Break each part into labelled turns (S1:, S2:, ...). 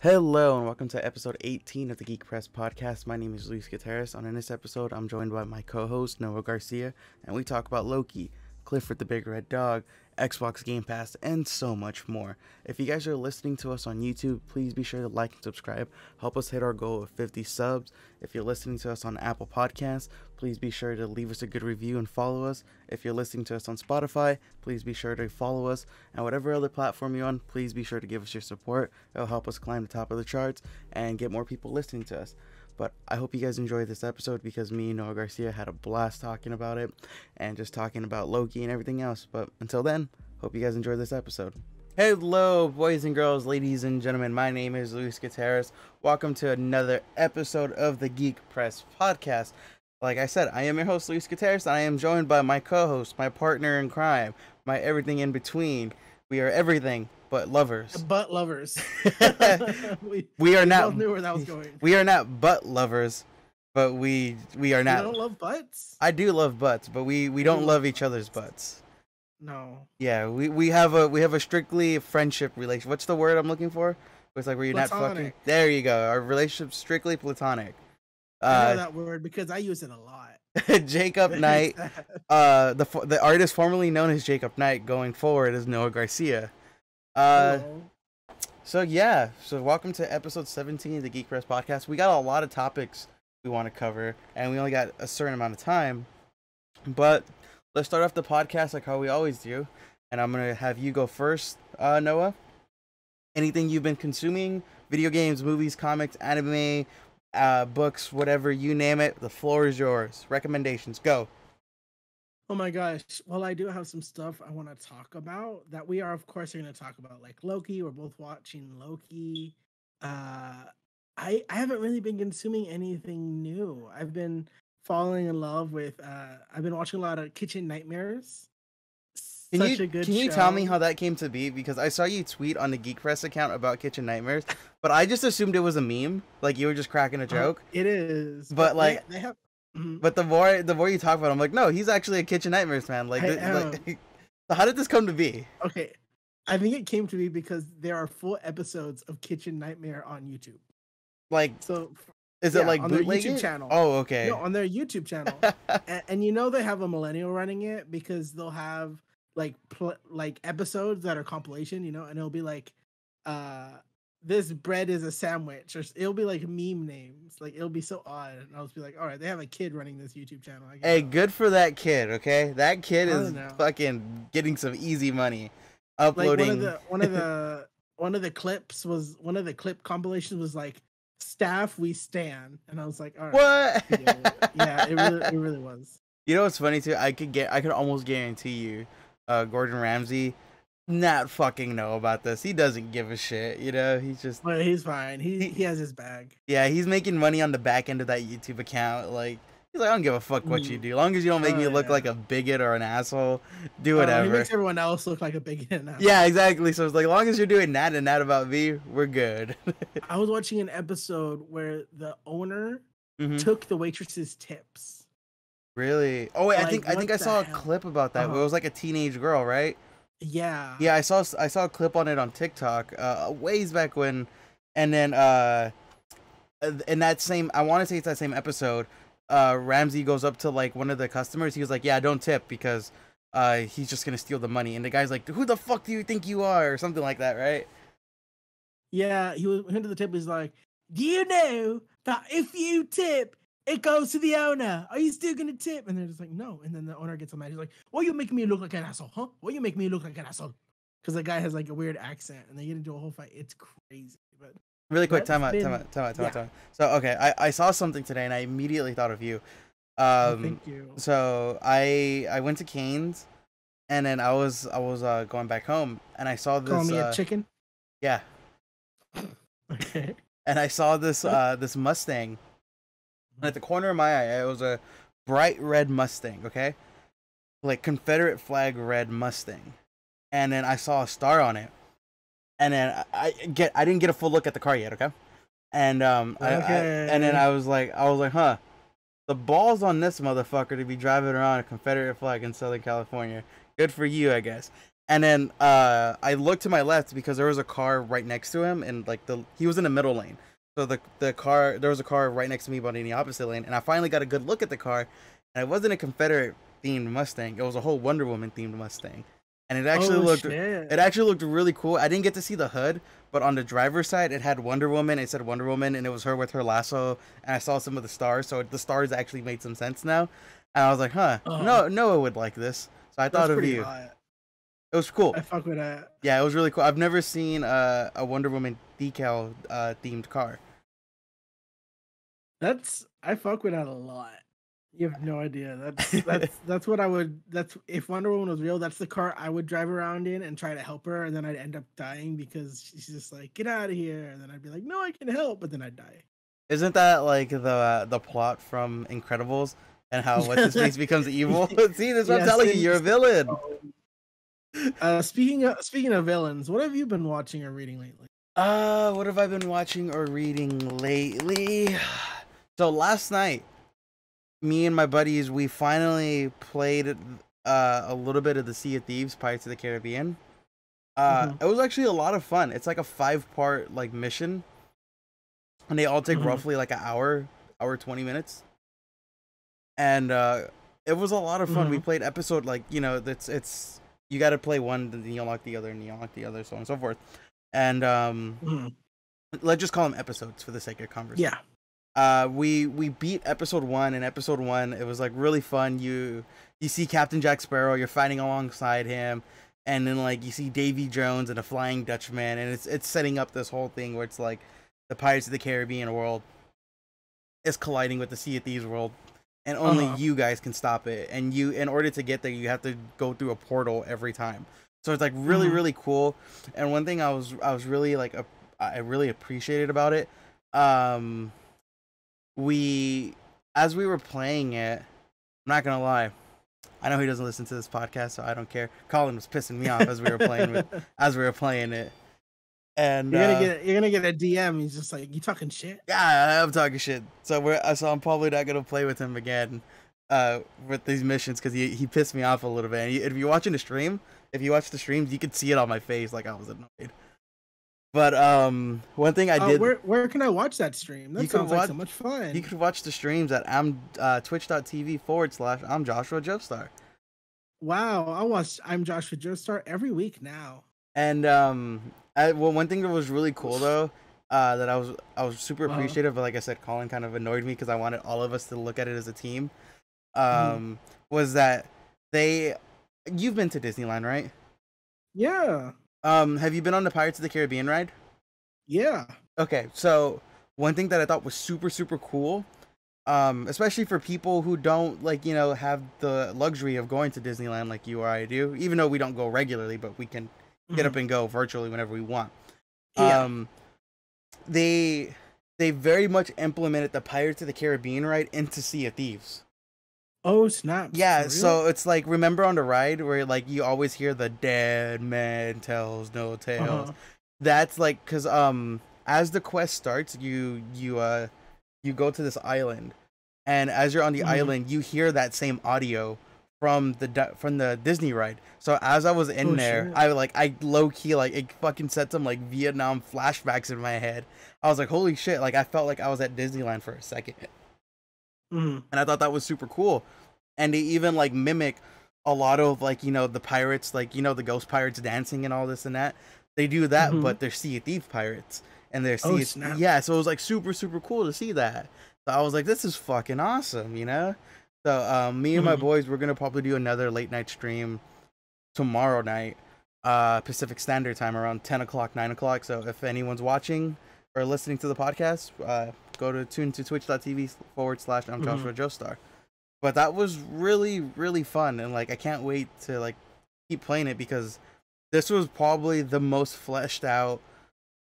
S1: Hello and welcome to episode 18 of the Geek Press podcast. My name is Luis Gutierrez, and in this episode, I'm joined by my co-host Noah Garcia, and we talk about Loki, Clifford the Big Red Dog, Xbox Game Pass, and so much more. If you guys are listening to us on YouTube, please be sure to like and subscribe. Help us hit our goal of 50 subs. If you're listening to us on Apple Podcasts, please be sure to leave us a good review and follow us. If you're listening to us on Spotify, please be sure to follow us. And whatever other platform you're on, please be sure to give us your support. It'll help us climb the top of the charts and get more people listening to us. But I hope you guys enjoyed this episode because me and Noah Garcia had a blast talking about it and just talking about Loki and everything else. But until then, hope you guys enjoyed this episode. Hello, boys and girls, ladies and gentlemen. My name is Luis Gutierrez. Welcome to another episode of the Geek Press Podcast. Like I said, I am your host, Luis Gutierrez, and I am joined by my co host, my partner in crime, my everything in between. We are everything but lovers.
S2: Butt lovers.
S1: we, we are not.
S2: knew where that was going.
S1: We are not butt lovers, but we we are not.
S2: You don't love butts.
S1: I do love butts, but we we don't love each other's butts.
S2: No.
S1: Yeah, we we have a we have a strictly friendship relation. What's the word I'm looking for? It's like where you're
S2: platonic.
S1: not fucking. There you go. Our relationship strictly platonic.
S2: Uh, I know that word because I use it a lot.
S1: Jacob Knight, uh, the the artist formerly known as Jacob Knight, going forward is Noah Garcia. Uh, so yeah, so welcome to episode 17 of the Geek Press podcast. We got a lot of topics we want to cover, and we only got a certain amount of time. But let's start off the podcast like how we always do, and I'm gonna have you go first, uh, Noah. Anything you've been consuming? Video games, movies, comics, anime, uh, books, whatever you name it. The floor is yours. Recommendations, go.
S2: Oh my gosh. Well, I do have some stuff I want to talk about that we are, of course, going to talk about, like Loki. We're both watching Loki. Uh, I I haven't really been consuming anything new. I've been falling in love with. Uh, I've been watching a lot of Kitchen Nightmares.
S1: Can
S2: Such
S1: you,
S2: a good
S1: can you tell me how that came to be? Because I saw you tweet on the Geek Press account about Kitchen Nightmares, but I just assumed it was a meme, like you were just cracking a
S2: Uh,
S1: joke.
S2: it is,
S1: But,
S2: they-
S1: like-
S2: they, have. mhm.
S1: But the more the more you talk about, it, I'm like, no, he's actually a Kitchen Nightmares fan. Like, like so how did this come to be?
S2: Okay. I think it came to be because there are full episodes of Kitchen Nightmare on YouTube.
S1: Like,
S2: So
S1: is
S2: yeah,
S1: it like
S2: on their? YouTube channel.
S1: Oh, okay.
S2: no, on their YouTube channel. and, and you know they have a millennial running it because they'll have like pl- like episodes that are compilation, you know, and it'll be like uh this bread is a sandwich or it'll be like meme names. Like it'll be so odd. And I'll just be like, all right, they have a kid running this YouTube channel. I
S1: hey, good for that kid. Okay, that kid is
S2: know.
S1: fucking getting some easy money.
S2: like
S1: Uploading.
S2: one of the one of the one of the clips was one of the clip compilations was like staff we stand and i was like all right
S1: what?
S2: yeah, yeah it really it really was
S1: You know what's funny too? I could get, I could almost guarantee you, uh, Gordon Ramsay, not fucking know about this. He doesn't give a shit. You know, he's just,
S2: but he's fine he he has his bag
S1: yeah, he's making money on the back end of that YouTube account. Like, he's like, I don't give a fuck what you
S2: Mm.
S1: do, as long as you don't make
S2: Oh,
S1: me look
S2: yeah.
S1: like a bigot or an asshole. Do
S2: Uh,
S1: whatever.
S2: he makes everyone else look like a bigot
S1: yeah, exactly. So it's like, as long as you're doing that and that about me, we're good.
S2: i was watching an episode where the owner
S1: Mhm.
S2: took the waitress's tips
S1: Really? Oh wait, I think I think I saw a clip about that. It
S2: Uh-huh.
S1: was like a teenage girl, right?
S2: yeah
S1: Yeah, I saw I saw a clip on it on TikTok uh ways back when and then uh in that same I want to say it's that same episode uh Ramsay goes up to like one of the customers he was like yeah don't tip because uh he's just going to steal the money and the guy's like who the fuck do you think you are or something like that right
S2: yeah he was went to the tip he's like do you know that if you tip it goes to the owner. Are you still gonna tip? And they're just like, no. And then the owner gets mad. He's like, why you making me look like an asshole, huh? Why you making me look like an asshole? Because the guy has like a weird accent, and they get into a whole fight. It's crazy, but
S1: really quick time out, time out time out time out
S2: yeah.
S1: time out so okay I I saw something today and I immediately thought of you
S2: oh,
S1: um
S2: thank you.
S1: so I I went to Canes and then I was I was uh going back home and I saw this
S2: Call me
S1: uh,
S2: a chicken.
S1: yeah
S2: Okay.
S1: and I saw this uh this Mustang. At the corner of my eye, it was a bright red Mustang, okay? Like Confederate flag red Mustang. And then I saw a star on it. And then I, I get I didn't get a full look at the car yet, okay? And um I, I- and then I was like I was like, "Huh. The balls on this motherfucker to be driving around a Confederate flag in Southern California. Good for you, I guess." And then uh, I looked to my left because there was a car right next to him, and like the he was in the middle lane. So the the car there was a car right next to me, but in the opposite lane. And I finally got a good look at the car, and it wasn't a Confederate themed Mustang. It was a whole Wonder Woman themed Mustang, and it actually
S2: Oh,
S1: looked
S2: shit.
S1: it actually looked really cool. I didn't get to see the hood, but on the driver's side, it had Wonder Woman. It said Wonder Woman, and it was her with her lasso. And I saw some of the stars, so the stars actually made some sense now. And I was like, huh,
S2: Uh-huh.
S1: no, Noah would like this. So I thought of you.
S2: hot.
S1: It was cool.
S2: I fuck with that.
S1: Yeah, it was really cool. I've never seen uh, a Wonder Woman decal uh, themed car.
S2: That's I fuck with that a lot. You have no idea. That's that's that's what I would. That's if Wonder Woman was real. That's the car I would drive around in and try to help her, and then I'd end up dying because she's just like, "Get out of here!" And then I'd be like, "No, I can help," but then I'd die.
S1: Isn't that like the uh, the plot from Incredibles and how what's his face becomes evil? See, that's what I'm telling you. You're a villain.
S2: Uh, speaking of speaking of villains, what have you been watching or reading lately?
S1: Uh, what have I been watching or reading lately? So last night, me and my buddies, we finally played uh, a little bit of the Sea of Thieves, Pirates of the Caribbean. Uh,
S2: Mhm.
S1: It was actually a lot of fun. It's like a five-part like mission, and they all take
S2: Mhm.
S1: roughly like an hour, hour twenty minutes. And uh, it was a lot of fun. We
S2: Mhm.
S1: played episode like you know it's it's you got to play one, then you unlock the other, and you unlock the other, so on and so forth. And um,
S2: Mhm.
S1: let's just call them episodes for the sake of conversation.
S2: Yeah.
S1: Uh, we we beat episode one, and episode one it was like really fun. You you see Captain Jack Sparrow, you're fighting alongside him, and then like you see Davy Jones and a Flying Dutchman, and it's it's setting up this whole thing where it's like the Pirates of the Caribbean world is colliding with the Sea of Thieves world, and only
S2: Uh-huh.
S1: you guys can stop it. And you, in order to get there, you have to go through a portal every time. So it's like really
S2: Mhm.
S1: really cool. And one thing I was I was really like a, I really appreciated about it. Um, we as we were playing it, I'm not gonna lie. I know he doesn't listen to this podcast, so I don't care. Colin was pissing me off as we were playing with as we were playing it. And
S2: You're gonna
S1: uh,
S2: get you're gonna get a DM. He's just like, "You talking shit?"
S1: yeah, I'm talking shit. So we're uh, so I'm probably not gonna play with him again, uh, with these missions because he he pissed me off a little bit. And if you're watching the stream, if you watch the streams, you could see it on my face, like I was annoyed. But um, one thing I
S2: Uh,
S1: did,
S2: where where can I watch that stream? That sounds like so much fun.
S1: you can watch the streams at I'm uh, twitch.tv forward slash I'm Joshua Joestar.
S2: Wow, I watch I'm Joshua Joestar every week now.
S1: And um, I, well, one thing that was really cool though, uh, that I was I was super appreciative, but like I said, Colin kind of annoyed me because I wanted all of us to look at it as a team. Um,
S2: Mhm.
S1: was that they? You've been to Disneyland, right?
S2: Yeah,
S1: Um, have you been on the Pirates of the Caribbean ride?
S2: yeah.
S1: Okay, so one thing that I thought was super super cool, um, especially for people who don't like you know have the luxury of going to Disneyland like you or I do, even though we don't go regularly, but we can get up and go virtually whenever we want.
S2: Mm-hmm. Yeah.
S1: Um, they they very much implemented the Pirates of the Caribbean ride into Sea of Thieves.
S2: Oh snap!
S1: Yeah,
S2: For real?
S1: so it's like remember on the ride where like you always hear the dead man tells no tales.
S2: Uh-huh.
S1: That's like cuz um as the quest starts, you you uh you go to this island and as you're on the
S2: Mhm.
S1: island, you hear that same audio from the from the Disney ride. So as I was in
S2: Oh,
S1: there,
S2: shit.
S1: I like I low key like it fucking set some like Vietnam flashbacks in my head. I was like, "Holy shit." Like I felt like I was at Disneyland for a second
S2: Mhm.
S1: and I thought that was super cool. And they even like mimic a lot of like you know the pirates, like you know the ghost pirates dancing and all this and that. They do that,
S2: Mhm.
S1: but they're Sea of Thief pirates, and they're
S2: Oh,
S1: Sea. of-
S2: snap.
S1: yeah, so it was like super super cool to see that. So I was like, this is fucking awesome, you know. So um, me and my
S2: Mhm.
S1: boys, we're gonna probably do another late night stream tomorrow night, uh, Pacific Standard Time around ten o'clock, nine o'clock. So if anyone's watching or listening to the podcast, uh, go to tune to twitch.tv forward slash I'm
S2: Mhm.
S1: Joshua Joestar. But that was really, really fun. And like, I can't wait to like keep playing it because this was probably the most fleshed out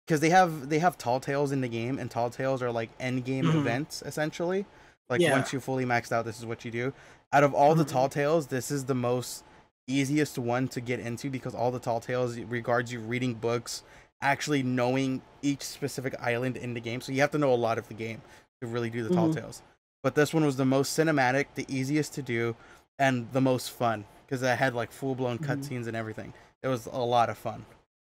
S1: because they have they have tall tales in the game and tall tales are like end game
S2: Mhm.
S1: events essentially like
S2: Yeah.
S1: once you fully maxed out this is what you do out of all the
S2: Mhm.
S1: tall tales this is the most easiest one to get into because all the tall tales regards you reading books actually knowing each specific island in the game so you have to know a lot of the game to really do the tall
S2: Mhm.
S1: tales but this one was the most cinematic the easiest to do and the most fun because I had like full blown
S2: Mhm.
S1: cutscenes and everything It was a lot of fun.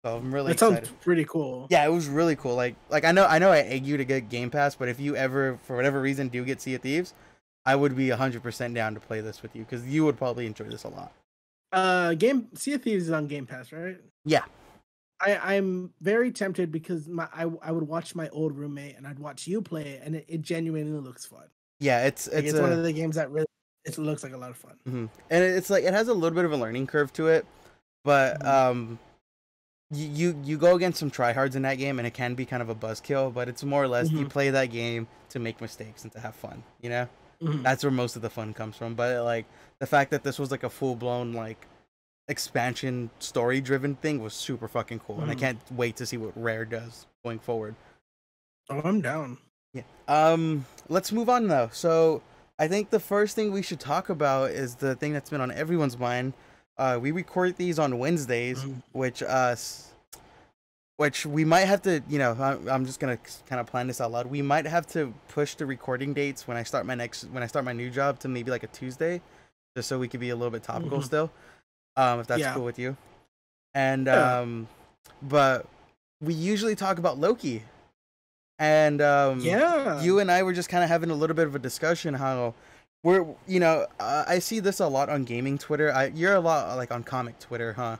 S1: So I'm really
S2: That sounds pretty cool.
S1: Yeah, it was really cool. Like like I know I know I egg you to get Game Pass, but if you ever for whatever reason do get Sea of Thieves, I would be 100% down to play this with you cuz you would probably enjoy this a lot.
S2: Uh, game Sea of Thieves is on Game Pass, right?
S1: Yeah.
S2: I I'm very tempted because my I I would watch my old roommate and I'd watch you play it, and it, it genuinely looks fun.
S1: Yeah, it's
S2: Like,
S1: it's,
S2: it's, one of the games that really it looks like a lot of fun.
S1: Mhm. And it- it's like it has a little bit of a learning curve to it, but
S2: Mhm.
S1: um, you, you you go against some tryhards in that game, and it can be kind of a buzzkill. But it's more or less you
S2: Mhm.
S1: play that game to make mistakes and to have fun. You know,
S2: Mhm.
S1: that's where most of the fun comes from. But like the fact that this was like a full blown like expansion story driven thing was super fucking cool, and I
S2: Mhm.
S1: can't wait to see what Rare does going forward.
S2: Oh, I'm down.
S1: Yeah. Um, let's move on though. So I think the first thing we should talk about is the thing that's been on everyone's mind. Uh, we record these on Wednesdays,
S2: Mhm.
S1: which uh, which we might have to, you know, I'm just gonna kind of plan this out loud. We might have to push the recording dates when I start my next when I start my new job to maybe like a Tuesday, just so we could be a little bit topical
S2: Mhm.
S1: still. Um, if that's
S2: Yeah.
S1: cool with you. And
S2: Yeah.
S1: um, but we usually talk about Loki. And um,
S2: Yeah.
S1: you and I were just kind of having a little bit of a discussion how we're you know uh, I see this a lot on gaming Twitter. I you're a lot like on comic Twitter, huh?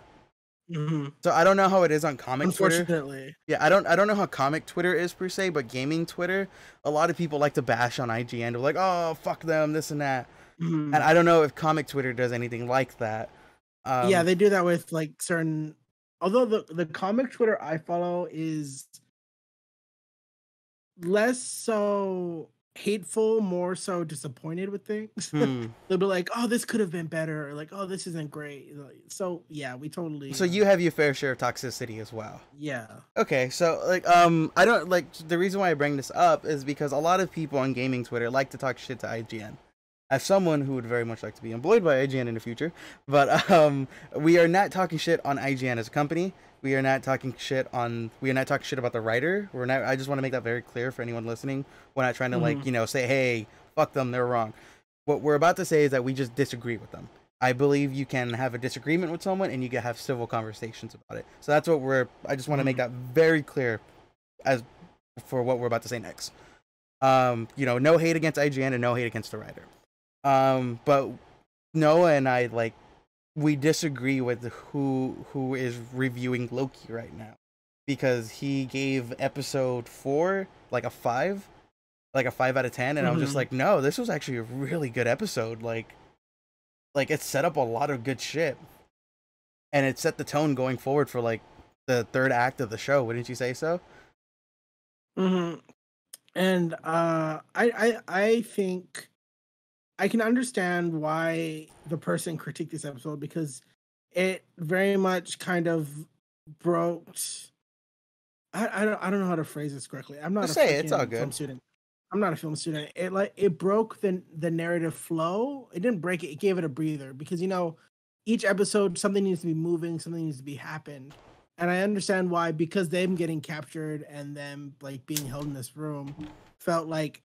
S2: Mhm.
S1: So I don't know how it is on comic Twitter.
S2: Unfortunately.
S1: Yeah, I don't I don't know how comic Twitter is per se, but gaming Twitter, a lot of people like to bash on IGN. They're like, "Oh, fuck them, this and that."
S2: Mhm.
S1: And I don't know if comic Twitter does anything like that. Um,
S2: yeah, they do that with like certain. Although the the comic Twitter I follow is less so hateful, more so disappointed with things.
S1: hmm.
S2: They'll be like, "Oh, this could have been better," or like, "Oh, this isn't great." So yeah, we totally.
S1: So
S2: uh,
S1: you have your fair share of toxicity as well.
S2: yeah.
S1: Okay, so like um I don't like the reason why I bring this up is because a lot of people on gaming Twitter like to talk shit to IGN. As someone who would very much like to be employed by IGN in the future, but um we are not talking shit on IGN as a company. We are not talking shit on we are not talking shit about the writer. We're not I just want to make that very clear for anyone listening. We're not trying to like,
S2: Mhm.
S1: you know, say, "Hey, fuck them, they're wrong." What we're about to say is that we just disagree with them. I believe you can have a disagreement with someone and you can have civil conversations about it. So that's what we're. I just want to make
S2: Mhm.
S1: that very clear, as for what we're about to say next. Um, you know, no hate against IGN and no hate against the writer. Um, but Noah and I like we disagree with who who is reviewing Loki right now because he gave episode four like a five, like a five out of ten, and I'm just
S2: Mhm.
S1: like, no, this was actually a really good episode. Like, like it set up a lot of good shit, and it set the tone going forward for like the third act of the show. Wouldn't you say so?
S2: hmm And uh, I, I I think I can understand why the person critiqued this episode because it very much kind of broke. I, I don't I don't know how to phrase this correctly. I'm not
S1: Just
S2: a
S1: say it, it's all
S2: freaking film
S1: good.
S2: student. I'm not a film student. It like it broke the the narrative flow. It didn't break it. It gave it a breather because you know each episode something needs to be moving, something needs to be happened. And I understand why because them getting captured and them like being held in this room felt like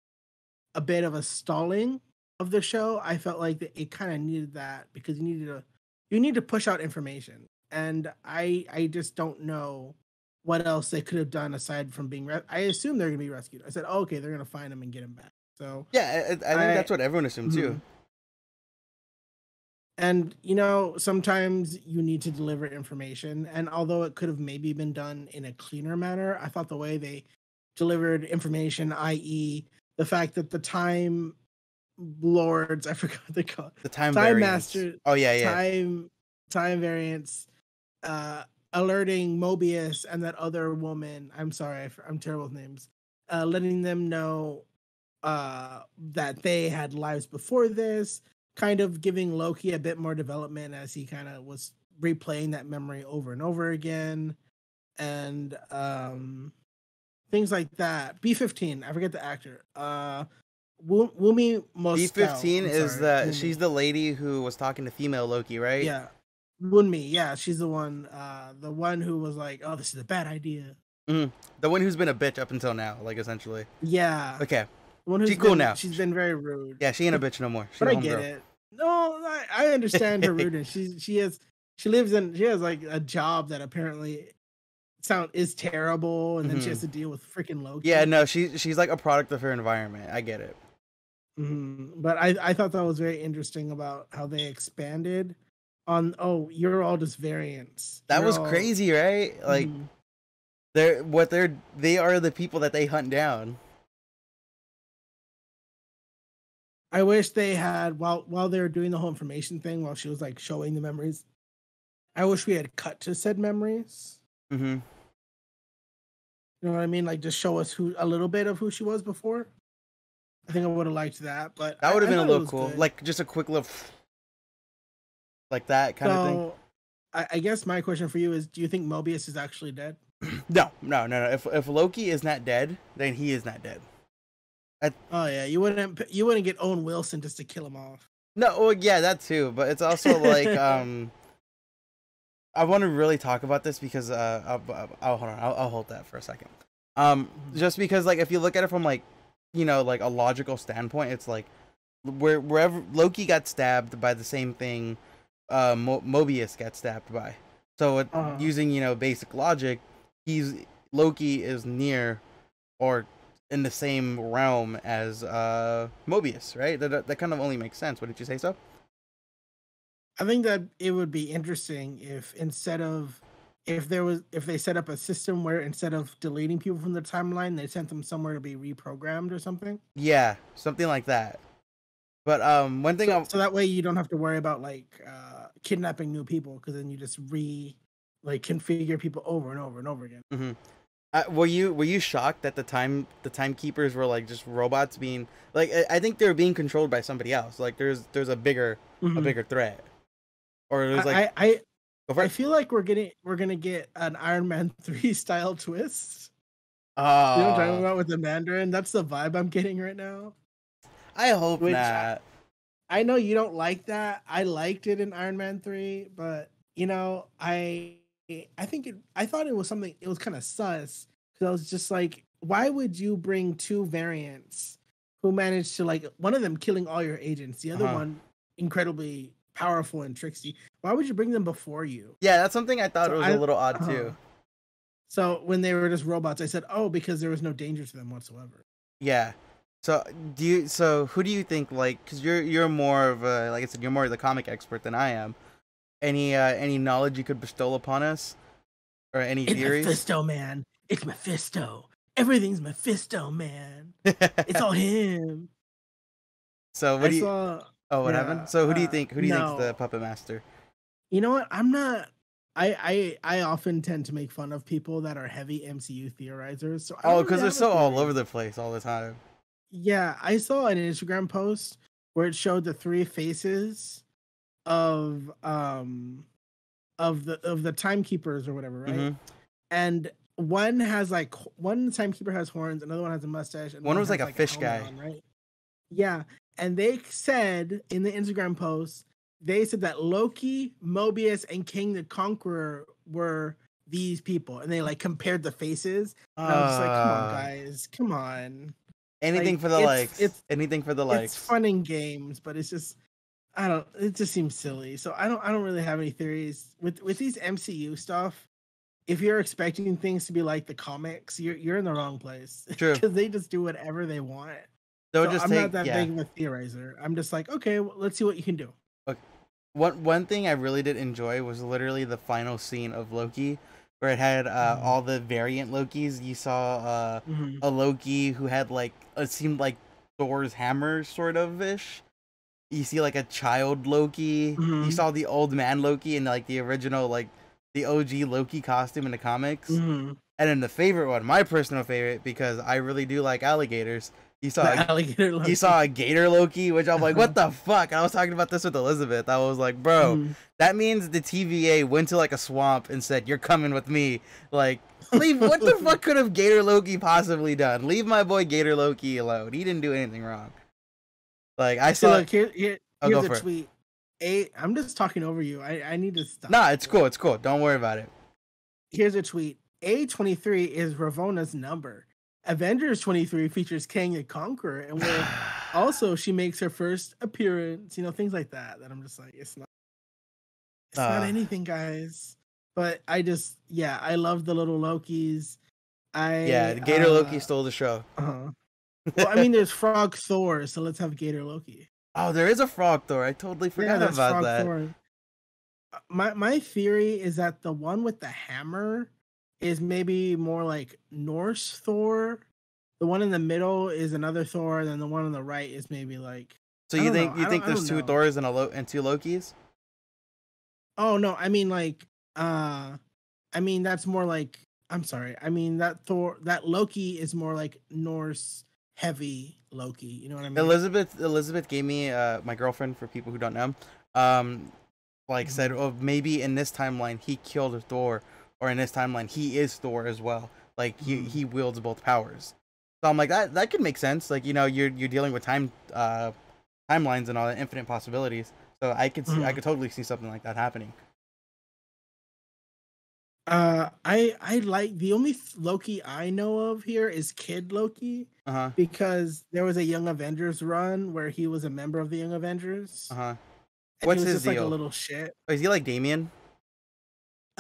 S2: a bit of a stalling of the show. I felt like that it kind of needed that because you needed to you need to push out information. And I I just don't know what else they could have done aside from being re- I assume they're gonna be rescued. I said, oh, okay, they're gonna find him and get him back. So
S1: Yeah, I, I think
S2: I-
S1: that's what everyone assumed too.
S2: Mhm. and you know sometimes you need to deliver information and although it could have maybe been done in a cleaner manner i thought the way they delivered information i.e the fact that the time lords i forgot what they call it,
S1: The time,
S2: Time. Master-
S1: Oh yeah, yeah.
S2: time time variance uh alerting mobius and that other woman i'm sorry I'm terrible with names uh letting them know uh that they had lives before this kind of giving loki a bit more development as he kind of was replaying that memory over and over again and um things like that b15 i forget the actor uh Wumi
S1: B
S2: Mostel,
S1: fifteen
S2: I'm
S1: is
S2: sorry,
S1: the
S2: Wumi.
S1: she's the lady who was talking to female Loki, right?
S2: Yeah. Wunmi, yeah, she's the one uh the one who was like, Oh, this is a bad idea.
S1: The one who's been a bitch up until now, like essentially.
S2: Yeah.
S1: Okay.
S2: the one who's
S1: she cool
S2: been-
S1: now.
S2: She's been very rude.
S1: Yeah, she ain't a bitch no more. She
S2: but I get
S1: homegirl.
S2: it. No, I, I understand her rudeness. She's she is she lives in she has like a job that apparently sound is terrible, and then mm-hmm. she has to deal with freaking Loki.
S1: Yeah, no, she she's like a product of her environment. I get it.
S2: Mm-hmm. But I I thought that was very interesting about how they expanded on. Oh, you're all just variants.
S1: That
S2: you're
S1: was
S2: all...
S1: crazy, right? Like. Mm-hmm. They're what they're they are the people that they hunt down.
S2: I wish they had while while they were doing the whole information thing while she was like showing the memories. I wish we had cut to said memories.
S1: Mm-hmm. You
S2: know what I mean? Like just show us who a little bit of who she was before. I think I would have liked that, but
S1: that would have been a little cool. Good. Like just a quick little like that kind so, of thing.
S2: I, I guess my question for you is: Do you think Mobius is actually dead?
S1: no, no, no, no. If if Loki is not dead, then he is not dead.
S2: Oh yeah, you wouldn't you wouldn't get Owen Wilson just to kill him off.
S1: No, well, yeah, that too. But it's also like um, I want to really talk about this because uh, I'll, I'll hold on, I'll, I'll hold that for a second. Um, just because like if you look at it from like, you know, like a logical standpoint, it's like where wherever Loki got stabbed by the same thing, uh, Mo- Mobius got stabbed by. So it, uh-huh. using you know basic logic, he's Loki is near or in the same realm as uh Mobius, right? That that kind of only makes sense. Wouldn't you say so?
S2: I think that it would be interesting if instead of if there was if they set up a system where instead of deleting people from the timeline, they sent them somewhere to be reprogrammed or something.
S1: Yeah, something like that. But um, one thing
S2: so, so that way you don't have to worry about like uh kidnapping new people because then you just re like configure people over and over and over again.
S1: Mm-hmm. Uh, were you were you shocked that the time the timekeepers were like just robots being like I think they were being controlled by somebody else. Like there's there's a bigger mm-hmm. a bigger threat. Or it was like
S2: I I, I feel like we're getting we're gonna get an Iron Man three style twist.
S1: Oh, you know
S2: what I'm talking about with the Mandarin? That's the vibe I'm getting right now.
S1: I hope Which not.
S2: I, I know you don't like that. I liked it in Iron Man three, but you know I I think it. I thought it was something. It was kind of sus because I was just like, why would you bring two variants who managed to like one of them killing all your agents, the other uh-huh. one incredibly powerful and tricksy. Why would you bring them before you?
S1: Yeah, that's something I thought so was I, a little odd uh-huh. too.
S2: So when they were just robots, I said, "Oh, because there was no danger to them whatsoever."
S1: Yeah. So do you? So who do you think? Like, because you're you're more of a like I said, you're more of the comic expert than I am any uh, any knowledge you could bestow upon us, or any
S2: it's
S1: theories?
S2: Mephisto, man. It's Mephisto. Everything's Mephisto, man. it's all him.
S1: So what I do you? Saw, oh, what yeah, happened? So who do you uh, think? Who do you no. think's the puppet master?
S2: You know what? I'm not. I, I I often tend to make fun of people that are heavy MCU theorizers. So
S1: oh, because they're so all over the place all the time.
S2: Yeah, I saw an Instagram post where it showed the three faces of um of the of the timekeepers or whatever, right? Mm-hmm. And one has like one timekeeper has horns, another one has a mustache, and
S1: one was like a like fish guy,
S2: on, right? Yeah, and they said in the Instagram post, they said that Loki, Mobius, and Kang the Conqueror were these people, and they like compared the faces. And uh, I was like, come on, uh. guys, come on.
S1: Anything like, for the it's, likes. It's anything for the likes. It's
S2: fun and games, but it's just I don't. It just seems silly. So I don't. I don't really have any theories with with these MCU stuff. If you're expecting things to be like the comics, you're you're in the wrong place.
S1: True.
S2: Because they just do whatever they want. so just I'm take, not that yeah. big of a theorizer. I'm just like, okay, well, let's see what you can do.
S1: Okay. One one thing I really did enjoy was literally the final scene of Loki, where it had uh, mm-hmm. all the variant Lokis. You saw uh, mm-hmm. a Loki who had like it seemed like Thor's hammer sort of ish you see like a child Loki. Mm-hmm. You saw the old man Loki in like the original like the OG Loki costume in the comics.
S2: Mm-hmm.
S1: And then the favorite one, my personal favorite, because I really do like alligators. You saw
S2: a, alligator Loki.
S1: You saw a gator Loki, which I'm like, what the fuck? And I was talking about this with Elizabeth. I was like, bro, mm. that means the TVA went to like a swamp and said, "You're coming with me." Like, leave. what the fuck could have Gator Loki possibly done? Leave my boy Gator Loki alone. He didn't do anything wrong. Like I saw.
S2: Look here. Here. Oh, here's a tweet. A. I'm just talking over you. I. I need to stop.
S1: Nah, it's cool. It's cool. Don't worry about it.
S2: Here's a tweet. A23 is Ravonna's number. Avengers 23 features Kang the Conqueror, and where also she makes her first appearance. You know things like that. That I'm just like, it's not. It's not
S1: Uh.
S2: anything, guys. But I just yeah, I love the little Lokis. I
S1: yeah, the Gator
S2: uh,
S1: Loki stole the show.
S2: Uh-huh. Well, I mean, there's Frog Thor, so let's have Gator Loki.
S1: Oh, there is a frog Thor. I totally forgot
S2: that's
S1: about
S2: Frog
S1: that.
S2: Thor. Uh, My my theory is that the one with the hammer is maybe more like Norse Thor. The one in the middle is another Thor, and then the one on the right is maybe like
S1: So you think
S2: know.
S1: you think there's two
S2: know.
S1: Thors and a Lo- and two Lokis?
S2: oh no, I mean like uh I mean that's more like I'm sorry. I mean that Thor that Loki is more like Norse heavy Loki. You know what I mean?
S1: Elizabeth Elizabeth gave me uh my girlfriend for people who don't know. Um like
S2: Mm-hmm.
S1: said, oh maybe in this timeline he killed a Thor, or in this timeline he is Thor as well. Like he
S2: Mhm.
S1: he wields both powers. So I'm like that that could make sense. Like you know you're you're dealing with time uh timelines and all that infinite possibilities. So I could see I
S2: Mhm.
S1: could totally see something like that happening.
S2: Uh, I I like the only Loki I know of here is Kid Loki
S1: Uh huh.
S2: because there was a Young Avengers run where he was a member of the Young Avengers.
S1: Uh huh. What's
S2: he was
S1: his
S2: just like a little shit.
S1: Is he like Damien?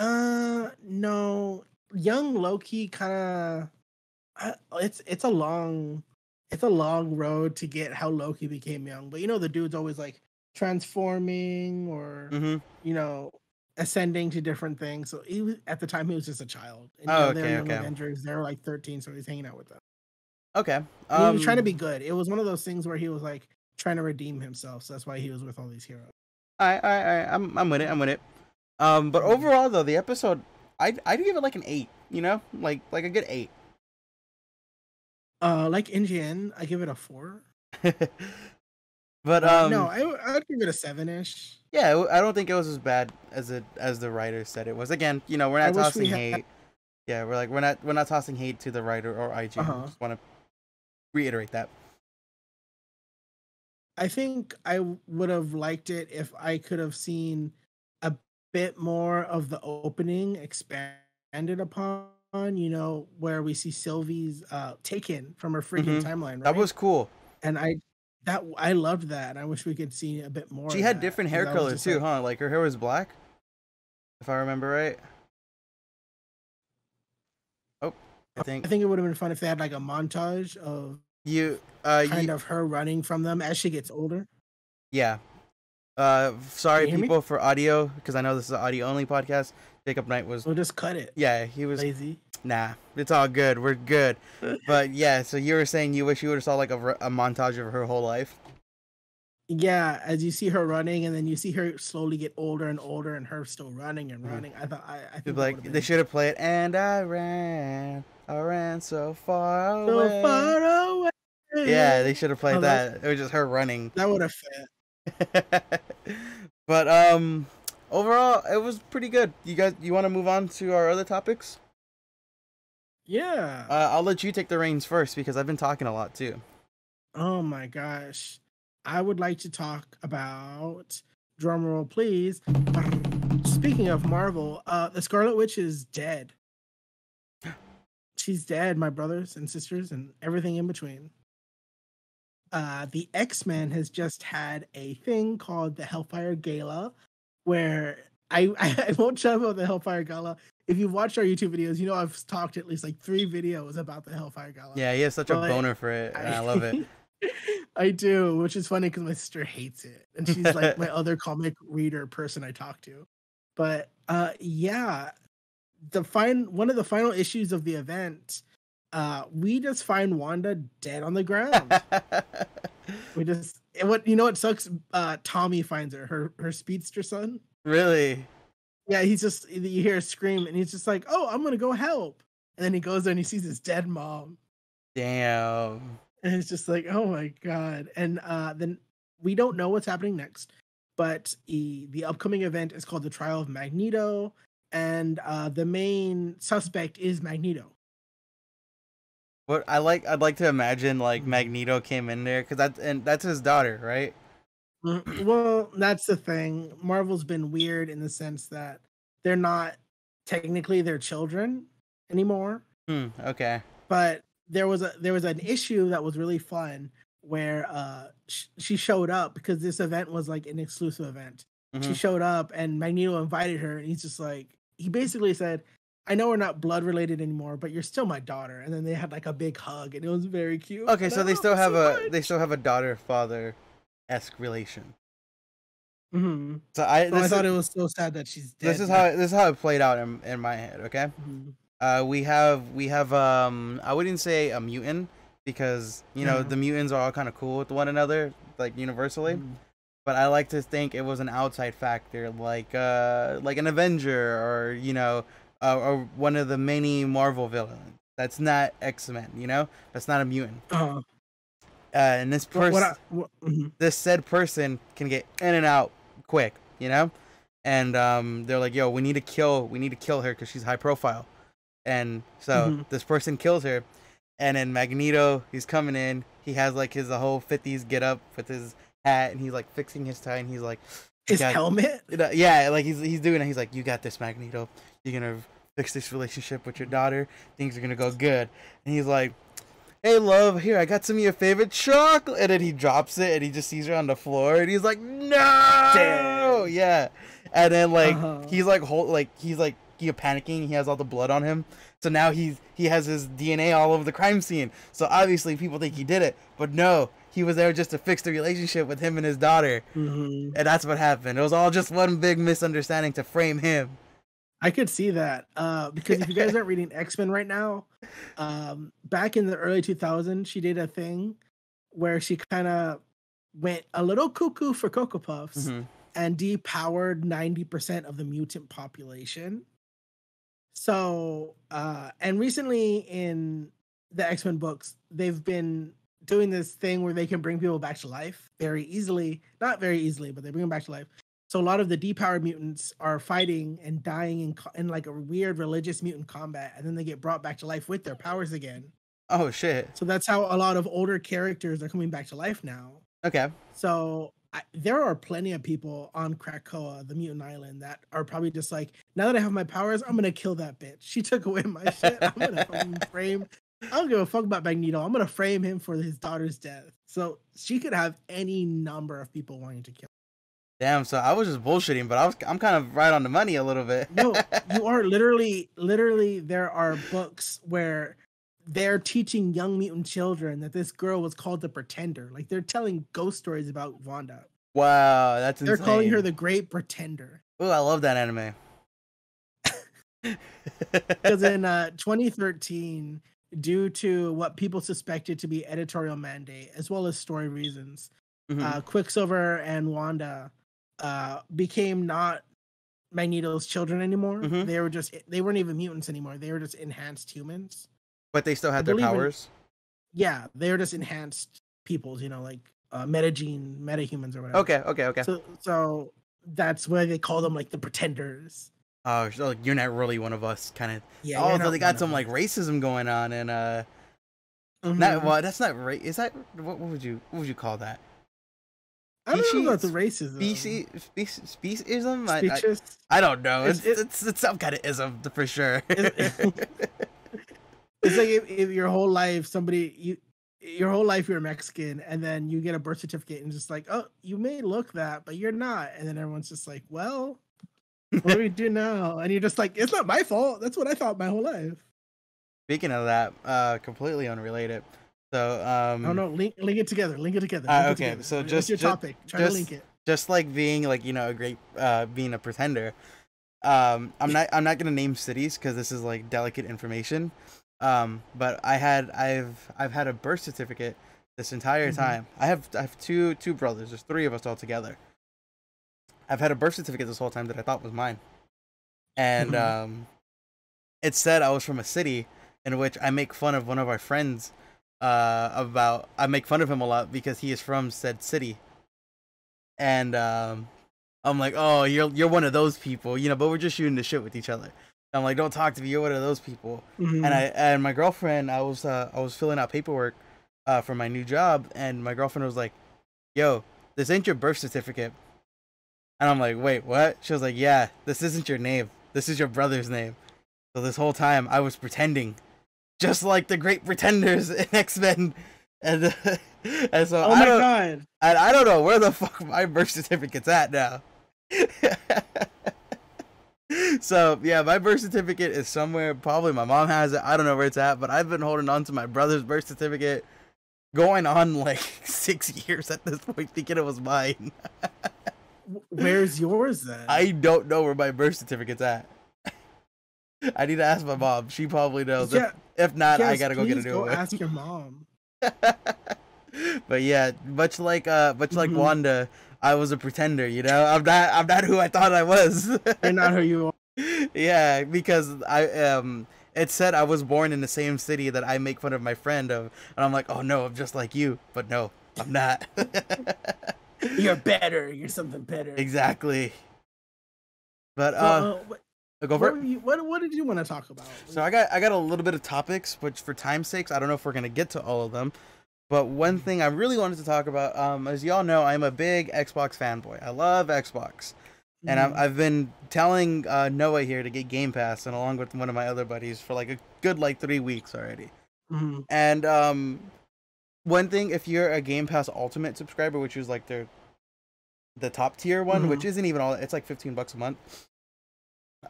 S2: Uh, no, young Loki kind of. It's it's a long, it's a long road to get how Loki became young. But you know the dude's always like transforming or
S1: Mm-hmm.
S2: you know ascending to different things. So he was at the time he was just a child. And, you
S1: Oh,
S2: know, they're
S1: okay,
S2: young
S1: okay.
S2: Avengers. They're like thirteen, so he's hanging out with them.
S1: Okay.
S2: And he was trying to
S1: um,
S2: be good. It was one of those things where he was like trying to redeem himself. So that's why he was with all these heroes.
S1: I I I I'm I'm with it. I'm with it. Um, but overall though, the episode, I I do give it like an eight. You know, like like a good eight.
S2: Uh, like IGN, I give it a four.
S1: but
S2: Uh,
S1: um,
S2: no, I I'd give it a seven ish.
S1: yeah, I don't think it was as bad as it as the writer said it was. Again, you know, we're not
S2: wish
S1: tossing
S2: we had-
S1: hate. Yeah, we're like we're not we're not tossing hate to the writer or IG.
S2: Uh-huh.
S1: Just want to reiterate that.
S2: I think I would have liked it if I could have seen bit more of the opening expanded upon. You know, where we see Sylvie's uh taken from her freaking
S1: Mhm.
S2: timeline. Right?
S1: That was cool.
S2: and I that I loved that. And I wish we could see a bit more.
S1: She had
S2: that,
S1: different hair colors too,
S2: like-
S1: huh? Like her hair was black, if I remember right. Oh, I think
S2: I think it would have been fun if they had like a montage of
S1: you uh
S2: kind
S1: you,
S2: of her running from them as she gets older.
S1: Yeah. Uh, sorry,
S2: hear me?
S1: people, for audio, because I know this is an audio only podcast. Jacob Knight was,
S2: We'll just cut it.
S1: yeah, he was,
S2: Lazy.
S1: nah, it's all good. We're good. But yeah, so you were saying you wish you would have saw like a montage of her whole life.
S2: Yeah, as you see her running, and then you see her slowly get older and older, and her still running and
S1: Mhm.
S2: running. I thought I, I think
S1: It'd
S2: that
S1: be like they should have played, and I ran, I ran so far away.
S2: so far away.
S1: Yeah, they should have played
S2: Oh, that-
S1: that. It was just her running.
S2: that would have fit.
S1: but um, overall, it was pretty good. You guys, you want to move on to our other topics?
S2: Yeah.
S1: Uh, I'll let you take the reins first because I've been talking a lot too.
S2: oh my gosh, I would like to talk about drumroll, please. Speaking of Marvel, uh, the Scarlet Witch is dead. She's dead, my brothers and sisters, and everything in between. Uh, the X Men has just had a thing called the Hellfire Gala, where I I won't shut about the Hellfire Gala. If you've watched our YouTube videos, you know I've talked at least like three videos about the Hellfire Gala.
S1: Yeah, he has such a boner for it, and I love it.
S2: I do, which is funny because my sister hates it, and she's like my other comic reader person I talk to. But uh, yeah, the fine one of the final issues of the event, uh, we just find Wanda dead on the ground. we just and what you know what sucks. Uh, Tommy finds her, her her speedster son.
S1: really?
S2: Yeah, he's just you hear a scream, and he's just like, "Oh, I'm gonna go help." And then he goes there and he sees his dead mom.
S1: Damn.
S2: and it's just like oh my god and uh then we don't know what's happening next but the the upcoming event is called the trial of magneto and uh the main suspect is magneto
S1: What I like, I'd like to imagine like
S2: Mhm.
S1: Magneto came in there because that and that's his daughter, right?
S2: Mm, well that's the thing marvel's been weird in the sense that they're not technically their children anymore
S1: Hmm. Okay.
S2: but there was a there was an issue that was really fun where uh sh- she showed up because this event was like an exclusive event she
S1: Mhm.
S2: showed up and Magneto invited her, and he's just like, he basically said, I know we're not blood related anymore, but you're still my daughter. And then they had like a big hug, and it was very cute.
S1: Okay,
S2: and
S1: so
S2: I
S1: they still have
S2: so
S1: a they still have a daughter father esque relation.
S2: Mhm.
S1: So I
S2: So I
S1: this,
S2: thought it was so sad that she's dead.
S1: this is how this is how it played out in, in my head. Okay,
S2: Mhm.
S1: uh, we have we have um I wouldn't say a mutant because you know
S2: Yeah.
S1: the mutants are all kind of cool with one another like universally.
S2: Mhm.
S1: but I like to think it was an outside factor, like uh, like an Avenger or you know, uh, or one of the many Marvel villains. That's not X Men, you know. That's not a mutant.
S2: Uh,
S1: Uh, and this person,
S2: mm-hmm.
S1: this said person, can get in and out quick, you know. And um, they're like, "Yo, we need to kill, we need to kill her because she's high profile." And so
S2: Mhm.
S1: this person kills her, and then Magneto, he's coming in. He has like his whole '50s get up with his hat, and he's like fixing his tie, and he's like,
S2: his
S1: got-
S2: helmet.
S1: yeah, like he's he's doing it. He's like, "You got this, Magneto. You're gonna fix this relationship with your daughter. Things are gonna go good." And he's like, "Hey, love, here I got some of your favorite chocolate." And then he drops it, and he just sees her on the floor, and he's like, "No!"
S2: Damn.
S1: Yeah. And then like
S2: Uh-huh.
S1: he's like hold like he's like you panicking. He has all the blood on him. So now he's he has his DNA all over the crime scene. So obviously people think he did it, but no, he was there just to fix the relationship with him and his daughter.
S2: Mhm.
S1: And that's what happened. It was all just one big misunderstanding to frame him.
S2: I could see that uh, because if you guys aren't reading X Men right now, um, back in the early 2000s, she did a thing where she kind of went a little cuckoo for Cocoa Puffs
S1: Mhm.
S2: and depowered 90% of the mutant population. So, uh, and recently in the X Men books, they've been doing this thing where they can bring people back to life very easily. Not very easily, but they bring them back to life. So a lot of the depowered mutants are fighting and dying in, in like a weird religious mutant combat, and then they get brought back to life with their powers again.
S1: Oh shit.
S2: So that's how a lot of older characters are coming back to life now.
S1: Okay.
S2: So I, there are plenty of people on Krakoa, the mutant island, that are probably just like, now that I have my powers, I'm gonna kill that bitch. She took away my shit. I'm gonna fucking frame. I don't give a fuck about Magneto. I'm gonna frame him for his daughter's death. So she could have any number of people wanting to kill.
S1: Damn. So I was just bullshitting, but I was I'm kind of right on the money a little bit.
S2: No, you are literally, literally. There are books where they're teaching young mutant children that this girl was called the Pretender. Like they're telling ghost stories about Wanda.
S1: wow, that's
S2: They're
S1: insane.
S2: calling her the Great Pretender.
S1: Ooh, I love that anime.
S2: because in uh, 2013 due to what people suspected to be editorial mandate as well as story reasons
S1: Mhm.
S2: uh, quicksilver and wanda uh, became not magneto's children anymore
S1: Mhm.
S2: they were just they weren't even mutants anymore they were just enhanced humans
S1: but they still
S2: I
S1: had their
S2: believe in-
S1: powers.
S2: yeah they were just enhanced peoples you know like uh, metagene metahumans or whatever
S1: Okay. Okay. Okay.
S2: so so that's why they call them like the pretenders
S1: oh, so like, you're not really one of us, kind of.
S2: yeah
S1: oh, so they got some like racism going on, and uh,
S2: Mhm.
S1: not well. That's not right. Is that what, what would you what would you call that?
S2: I don't know about the racism.
S1: Species, species, speciesism. I, I, I don't know. It's
S2: It's-
S1: it's, it's, some kind of ism for sure.
S2: It's like if, if your whole life somebody you your whole life you're Mexican and then you get a birth certificate and just like, oh, you may look that, but you're not. And then everyone's just like, well, what do we do now? And you're just like, it's not my fault. That's what I thought my whole life.
S1: Speaking of that, uh, completely unrelated. So um,
S2: oh no, link link it together. Link it together.
S1: Uh,
S2: link it
S1: okay,
S2: together.
S1: so
S2: What's
S1: just-
S2: your topic. Try
S1: just-
S2: to link it.
S1: just like being like you know a great uh being a pretender um i'm not i'm not gonna name cities because this is like delicate information um but i had i've i've had a birth certificate this entire
S2: Mhm.
S1: time i have i have two two brothers there's three of us all together i've had a birth certificate this whole time that i thought was mine and
S2: Mhm.
S1: um it said i was from a city in which i make fun of one of our friends uh about i make fun of him a lot because he is from said city and um, I'm like, oh, you're you're one of those people, you know. But we're just shooting the shit with each other. I'm like, don't talk to me. You're one of those people.
S2: Mhm.
S1: And I and my girlfriend, I was uh, I was filling out paperwork uh, for my new job, and my girlfriend was like, yo, this ain't your birth certificate. And I'm like, wait, what? She was like, yeah, this isn't your name. This is your brother's name. So this whole time I was pretending, just like the great pretenders in X Men. And, and so
S2: oh
S1: I don't,
S2: god.
S1: and I don't know where the fuck my birth certificate's at now. so yeah, my birth certificate is somewhere. Probably my mom has it. I don't know where it's at, but I've been holding on to my brother's birth certificate, going on like six years at this point, thinking it was mine.
S2: Where's yours then?
S1: I don't know where my birth certificate's at. I need to ask my mom. She probably knows.
S2: Yeah,
S1: if, if not, I gotta go get a new
S2: go
S1: one.
S2: Ask your mom.
S1: but yeah, much like uh, much like
S2: Mhm.
S1: Wanda, I was a pretender. You know, I'm not. I'm not who I thought I was.
S2: You're not who you are.
S1: yeah, because I um, it said I was born in the same city that I make fun of my friend of, and I'm like, oh no, I'm just like you, but no, I'm not.
S2: You're better. You're something better.
S1: exactly. But uh,
S2: uh, what,
S1: go
S2: what,
S1: for it.
S2: you, what, what did you want to talk about?
S1: So I got I got a little bit of topics, which for time's sakes, I don't know if we're gonna get to all of them. But one thing I really wanted to talk about, um, as y'all know, I'm a big Xbox fanboy. I love Xbox, and
S2: Mhm.
S1: I'm, I've been telling uh, Noah here to get Game Pass, and along with one of my other buddies for like a good like three weeks already.
S2: Mhm.
S1: And um, one thing, if you're a Game Pass Ultimate subscriber, which is like their the top tier one, which isn't even all, it's like 15 bucks a month.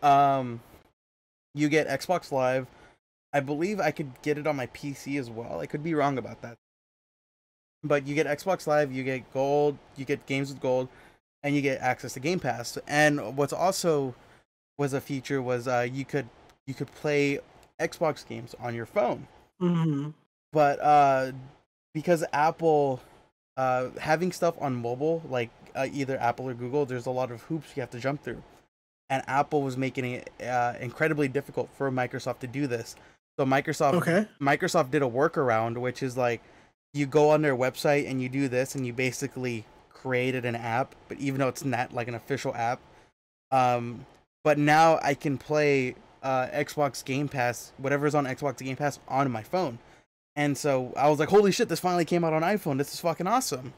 S1: Um, you get Xbox Live. I believe I could get it on my PC as well. I could be wrong about that. But you get Xbox Live, you get gold, you get games with gold, and you get access to Game Pass. And what's also was a feature was uh, you could you could play Xbox games on your phone
S2: Mhm.
S1: but uh because apple uh having stuff on mobile like uh, either apple or google there's a lot of hoops you have to jump through and apple was making it uh, incredibly difficult for microsoft to do this. So microsoft
S2: Okay.
S1: microsoft did a workaround which is like you go on their website and you do this and you basically created an app but even though it's not like an official app um but now i can play uh xbox game pass whatever's on xbox game pass on my phone. And so i was like holy shit this finally came out on iphone. This is fucking awesome.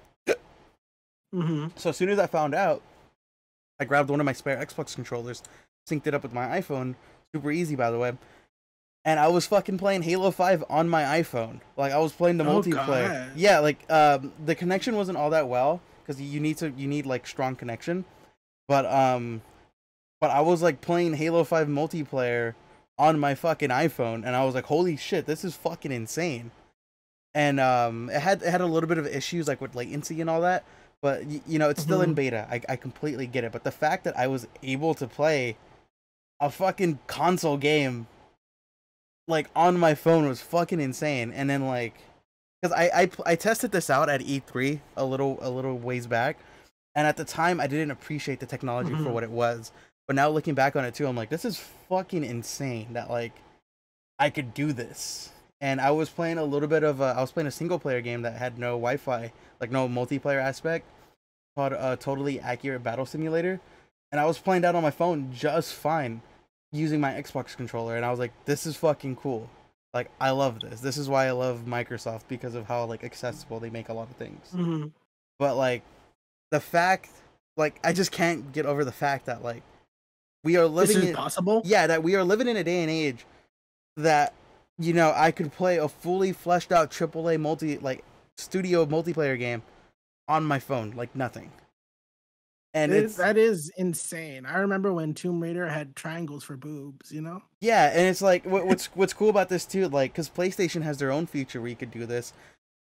S2: Hmm
S1: so as soon as i found out i grabbed one of my spare xbox controllers synced it up with my iphone. Super easy by the way. And i was fucking playing halo 5 on my iphone. Like i was playing the
S2: Oh,
S1: multiplayer.
S2: God.
S1: yeah like um the connection wasn't all that well because you need to you need like strong connection. But um but i was like playing halo 5 multiplayer on my fucking iphone and i was like holy shit this is fucking insane. And um it had it had a little bit of issues like with latency and all that but you know it's still in
S2: Mhm.
S1: beta I, I completely get it but the fact that i was able to play a fucking console game like on my phone was fucking insane and then like because I, I I tested this out at e3 a little a little ways back and at the time i didn't appreciate the technology for
S2: Mhm.
S1: what it was but now looking back on it too i'm like this is fucking insane that like i could do this and i was playing a little bit of a, i was playing a single player game that had no wi-fi like no multiplayer aspect called a totally accurate battle simulator. And i was playing that on my phone just fine using my xbox controller. And i was like this is fucking cool. Like i love this. This is why i love microsoft because of how like accessible they make a lot of things.
S2: Hmm
S1: but like the fact like i just can't get over the fact that like we are
S2: This
S1: living
S2: is
S1: in
S2: possible.
S1: yeah that we are living in a day and age that you know i could play a fully fleshed out aaa multi like studio multiplayer game on my phone like nothing and
S2: It-
S1: it's
S2: that is insane. I remember when Tomb Raider had triangles for boobs. You know.
S1: Yeah, and it's like what, what's what's cool about this too, like because PlayStation has their own feature where you could do this,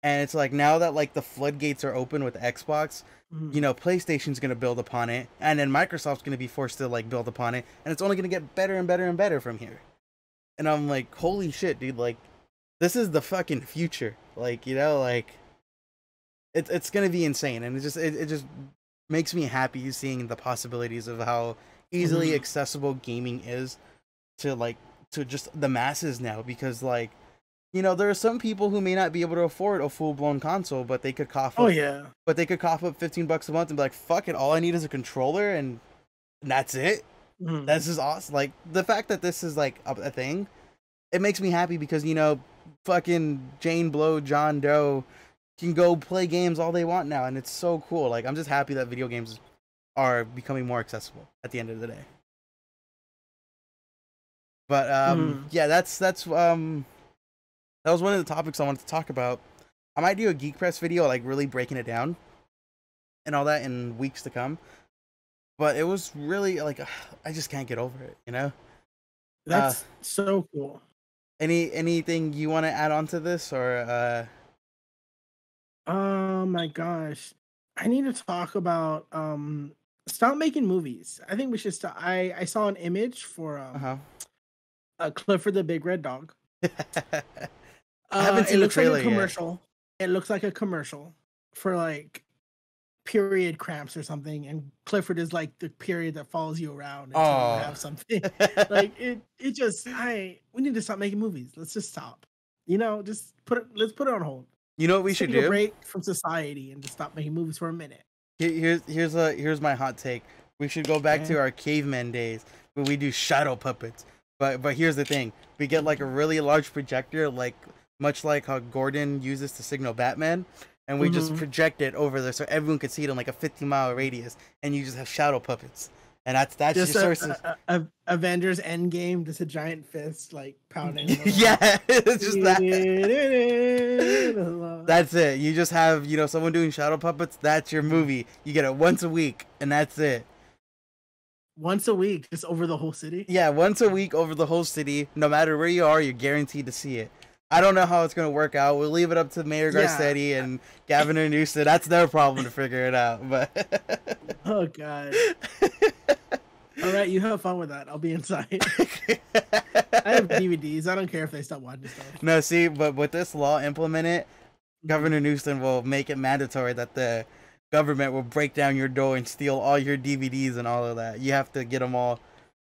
S1: and it's like now that like the floodgates are open with Xbox,
S2: Mhm.
S1: you know, PlayStation's gonna build upon it, and then Microsoft's gonna be forced to like build upon it, and it's only gonna get better and better and better from here. And I'm like, holy shit, dude! Like, this is the fucking future. Like, you know, like it's it's gonna be insane, and it just it, it just makes me happy seeing the possibilities of how easily
S2: Mhm.
S1: accessible gaming is to like to just the masses now because like you know there are some people who may not be able to afford a full-blown console but they could cough
S2: Oh
S1: up,
S2: yeah.
S1: but they could cough up 15 bucks a month and be like fuck it all i need is a controller and that's it
S2: Mhm.
S1: this is awesome like the fact that this is like a, a thing it makes me happy because you know fucking jane blow john doe can go play games all they want now and it's so cool like i'm just happy that video games are becoming more accessible at the end of the day but um
S2: Mhm.
S1: yeah that's that's um that was one of the topics i wanted to talk about i might do a geek press video like really breaking it down and all that in weeks to come but it was really like I just can't get over it. You know.
S2: That's so cool.
S1: Any anything you want to add on to this or? uh
S2: Oh my gosh. I need to talk about um stop making movies. I think we should stop. I I saw an image for um,
S1: Uh-huh.
S2: uh Clifford the Big Red Dog.
S1: I
S2: Uh,
S1: haven't
S2: it
S1: seen the
S2: looks like a
S1: yet.
S2: commercial. It looks like a commercial for like period cramps or something, and Clifford is like the period that follows you around until
S1: Oh.
S2: you have something. like it, it just I we need to stop making movies. Let's just stop. You know, just put it. Let's put it on hold.
S1: you know what we
S2: Let's
S1: should
S2: take a
S1: do?
S2: break from society and just stop making movies for a minute.
S1: Here- Here's here's a here's my hot take. We should go back to our caveman days where we do shadow puppets. But but here's the thing: we get like a really large projector, like much like how Gordon uses to signal Batman, and we just
S2: Mhm.
S1: project it over there so everyone could see it in like a 50 mile radius, and you just have shadow puppets, and that's that's
S2: Just
S1: your
S2: a,
S1: source.
S2: a, a- a- Avengers Endgame, just a giant fist like pounding.
S1: yeah, it's just that.
S2: that.
S1: That's it. You just have you know someone doing shadow puppets. That's your movie. You get it once a week, and that's it.
S2: Once a week, just over the whole city.
S1: Yeah, once a week over the whole city. No matter where you are, you're guaranteed to see it. I don't know how it's gonna work out. We'll leave it up to Mayor
S2: Yeah.
S1: Garcetti and Gavin Newsom. That's their problem to figure it out. But
S2: Oh god. All right, you have fun with that. I'll be inside. I have DVDs. I don't care if they stop watching stuff.
S1: no, see, but with this law implemented, mm-hmm. Governor Newsom will make it mandatory that the government will break down your door and steal all your DVDs and all of that. You have to get them all,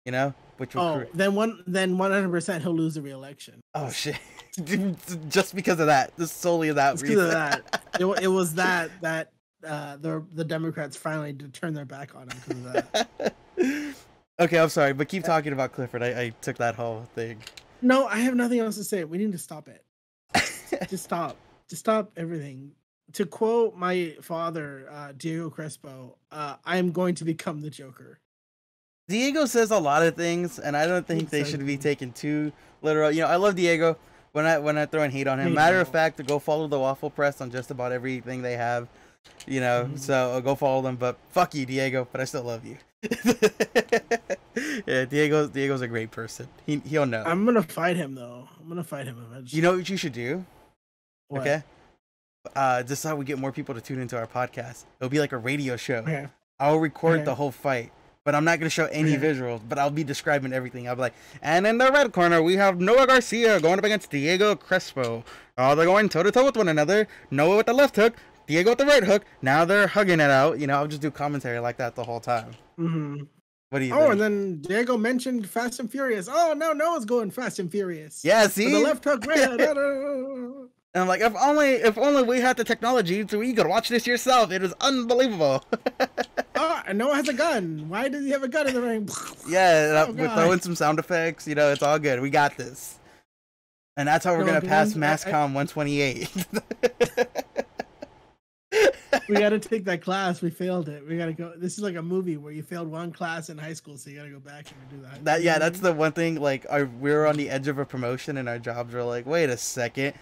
S1: you know. Which will
S2: Oh, then one, then one hundred percent he'll lose the re-election.
S1: oh shit, just because of that, just solely of that
S2: It's because of that. It, it was that that uh, the the Democrats finally did turn their back on him because of that.
S1: okay, I'm sorry, but keep talking about Clifford. I, I took that whole thing.
S2: No, I have nothing else to say. We need to stop it. Just stop. Just stop everything. To quote my father, uh, Diego Crespo, uh, I am going to become the Joker.
S1: Diego says a lot of things, and I don't think they should be taken too literal. You know, I love Diego. When I when I throw in hate on him, matter of fact, go follow the Waffle Press on just about everything they have. You know,
S2: Mhm.
S1: so uh, go follow them. But fuck you, Diego. But I still love you. yeah, Diego. Diego's a great person. He he'll know.
S2: I'm gonna fight him though. I'm gonna fight him eventually.
S1: you know what you should do?
S2: What?
S1: Okay. Uh, this is how we get more people to tune into our podcast. It'll be like a radio show.
S2: Okay.
S1: I'll record
S2: Okay.
S1: the whole fight, but I'm not gonna show any visuals. But I'll be describing everything. I'll be like, and in the red corner we have Noah Garcia going up against Diego Crespo. Oh, they're going toe to toe with one another. Noah with the left hook, Diego with the right hook. Now they're hugging it out. You know, I'll just do commentary like that the whole time.
S2: hmm
S1: What do you
S2: Oh,
S1: think?
S2: and then Diego mentioned Fast and Furious. Oh no, Noah's going Fast and Furious.
S1: yeah, see.
S2: the left hook. Right.
S1: And I'm like, if only, if only we had the technology so you could watch this yourself. It is unbelievable.
S2: oh, and Noah has a gun. Why does he have a gun in the ring?
S1: Yeah,
S2: Oh,
S1: we're
S2: God.
S1: throwing some sound effects. You know, it's all good. We got this. And that's how we're
S2: No,
S1: gonna pass
S2: then I- I-
S1: Masscom 128.
S2: we got to take that class. We failed it. We got to go. This is like a movie where you failed one class in high school, so you got to go back and do that.
S1: that yeah, that's the one thing. Like, our, we were on the edge of a promotion, and our jobs were like, wait a second,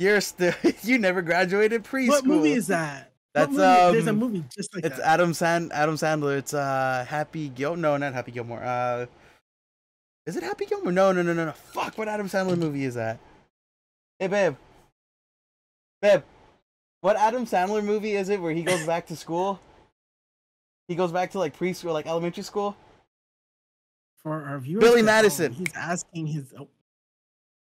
S1: you're still you never graduated preschool.
S2: What movie is that?
S1: That's,
S2: movie- There's a
S1: um,
S2: movie just like
S1: It's
S2: that.
S1: Adam Sand Adam Sandler. It's uh Happy Gil. No, not Happy Gilmore. Uh, is it Happy Gilmore? No, no, no, no, no. Fuck! What Adam Sandler movie is that? Hey, babe. Babe, what Adam Sandler movie is it where he goes back to school? He goes back to like preschool, like elementary school.
S2: For our viewers,
S1: Billy
S2: at home,
S1: Madison.
S2: He's asking his. Oh,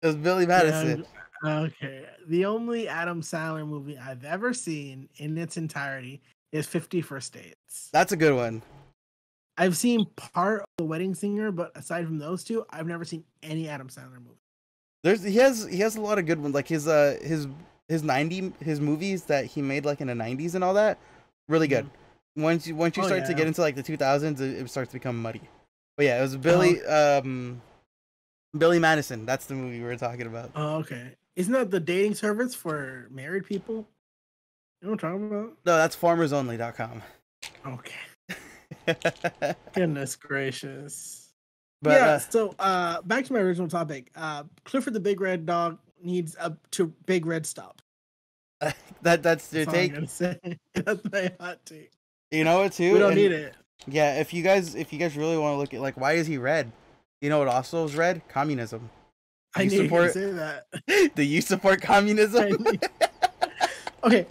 S1: It was Billy Madison.
S2: yeah, okay. The only Adam Sandler movie I've ever seen in its entirety is Fifty First Dates.
S1: That's a good one.
S2: I've seen part of The Wedding Singer, but aside from those two, I've never seen any Adam Sandler movie.
S1: There's he has he has a lot of good ones like his uh his his 90 his movies that he made like in the 90s and all that really good. Once you once you
S2: Oh,
S1: start to get into like the 2000s it, it starts to become muddy. But yeah, it was Billy um Billy Madison. That's the movie we were talking about.
S2: Oh, okay. Isn't that the dating service for married people? You know what I'm talking about?
S1: No, that's farmersonly.com.
S2: Okay. Goodness gracious.
S1: but
S2: yeah.
S1: uh,
S2: so uh back to my original topic. Uh Clifford the Big Red Dog needs a to Big Red stop.
S1: that that's your
S2: That's
S1: take.
S2: gonna. That's my hot take.
S1: You know what too?
S2: We don't
S1: And
S2: need it.
S1: Yeah, if you guys if you guys really want to look at like why is he red? You know what also is red? Communism.
S2: I
S1: You support-
S2: say that.
S1: Do you support communism?
S2: okay.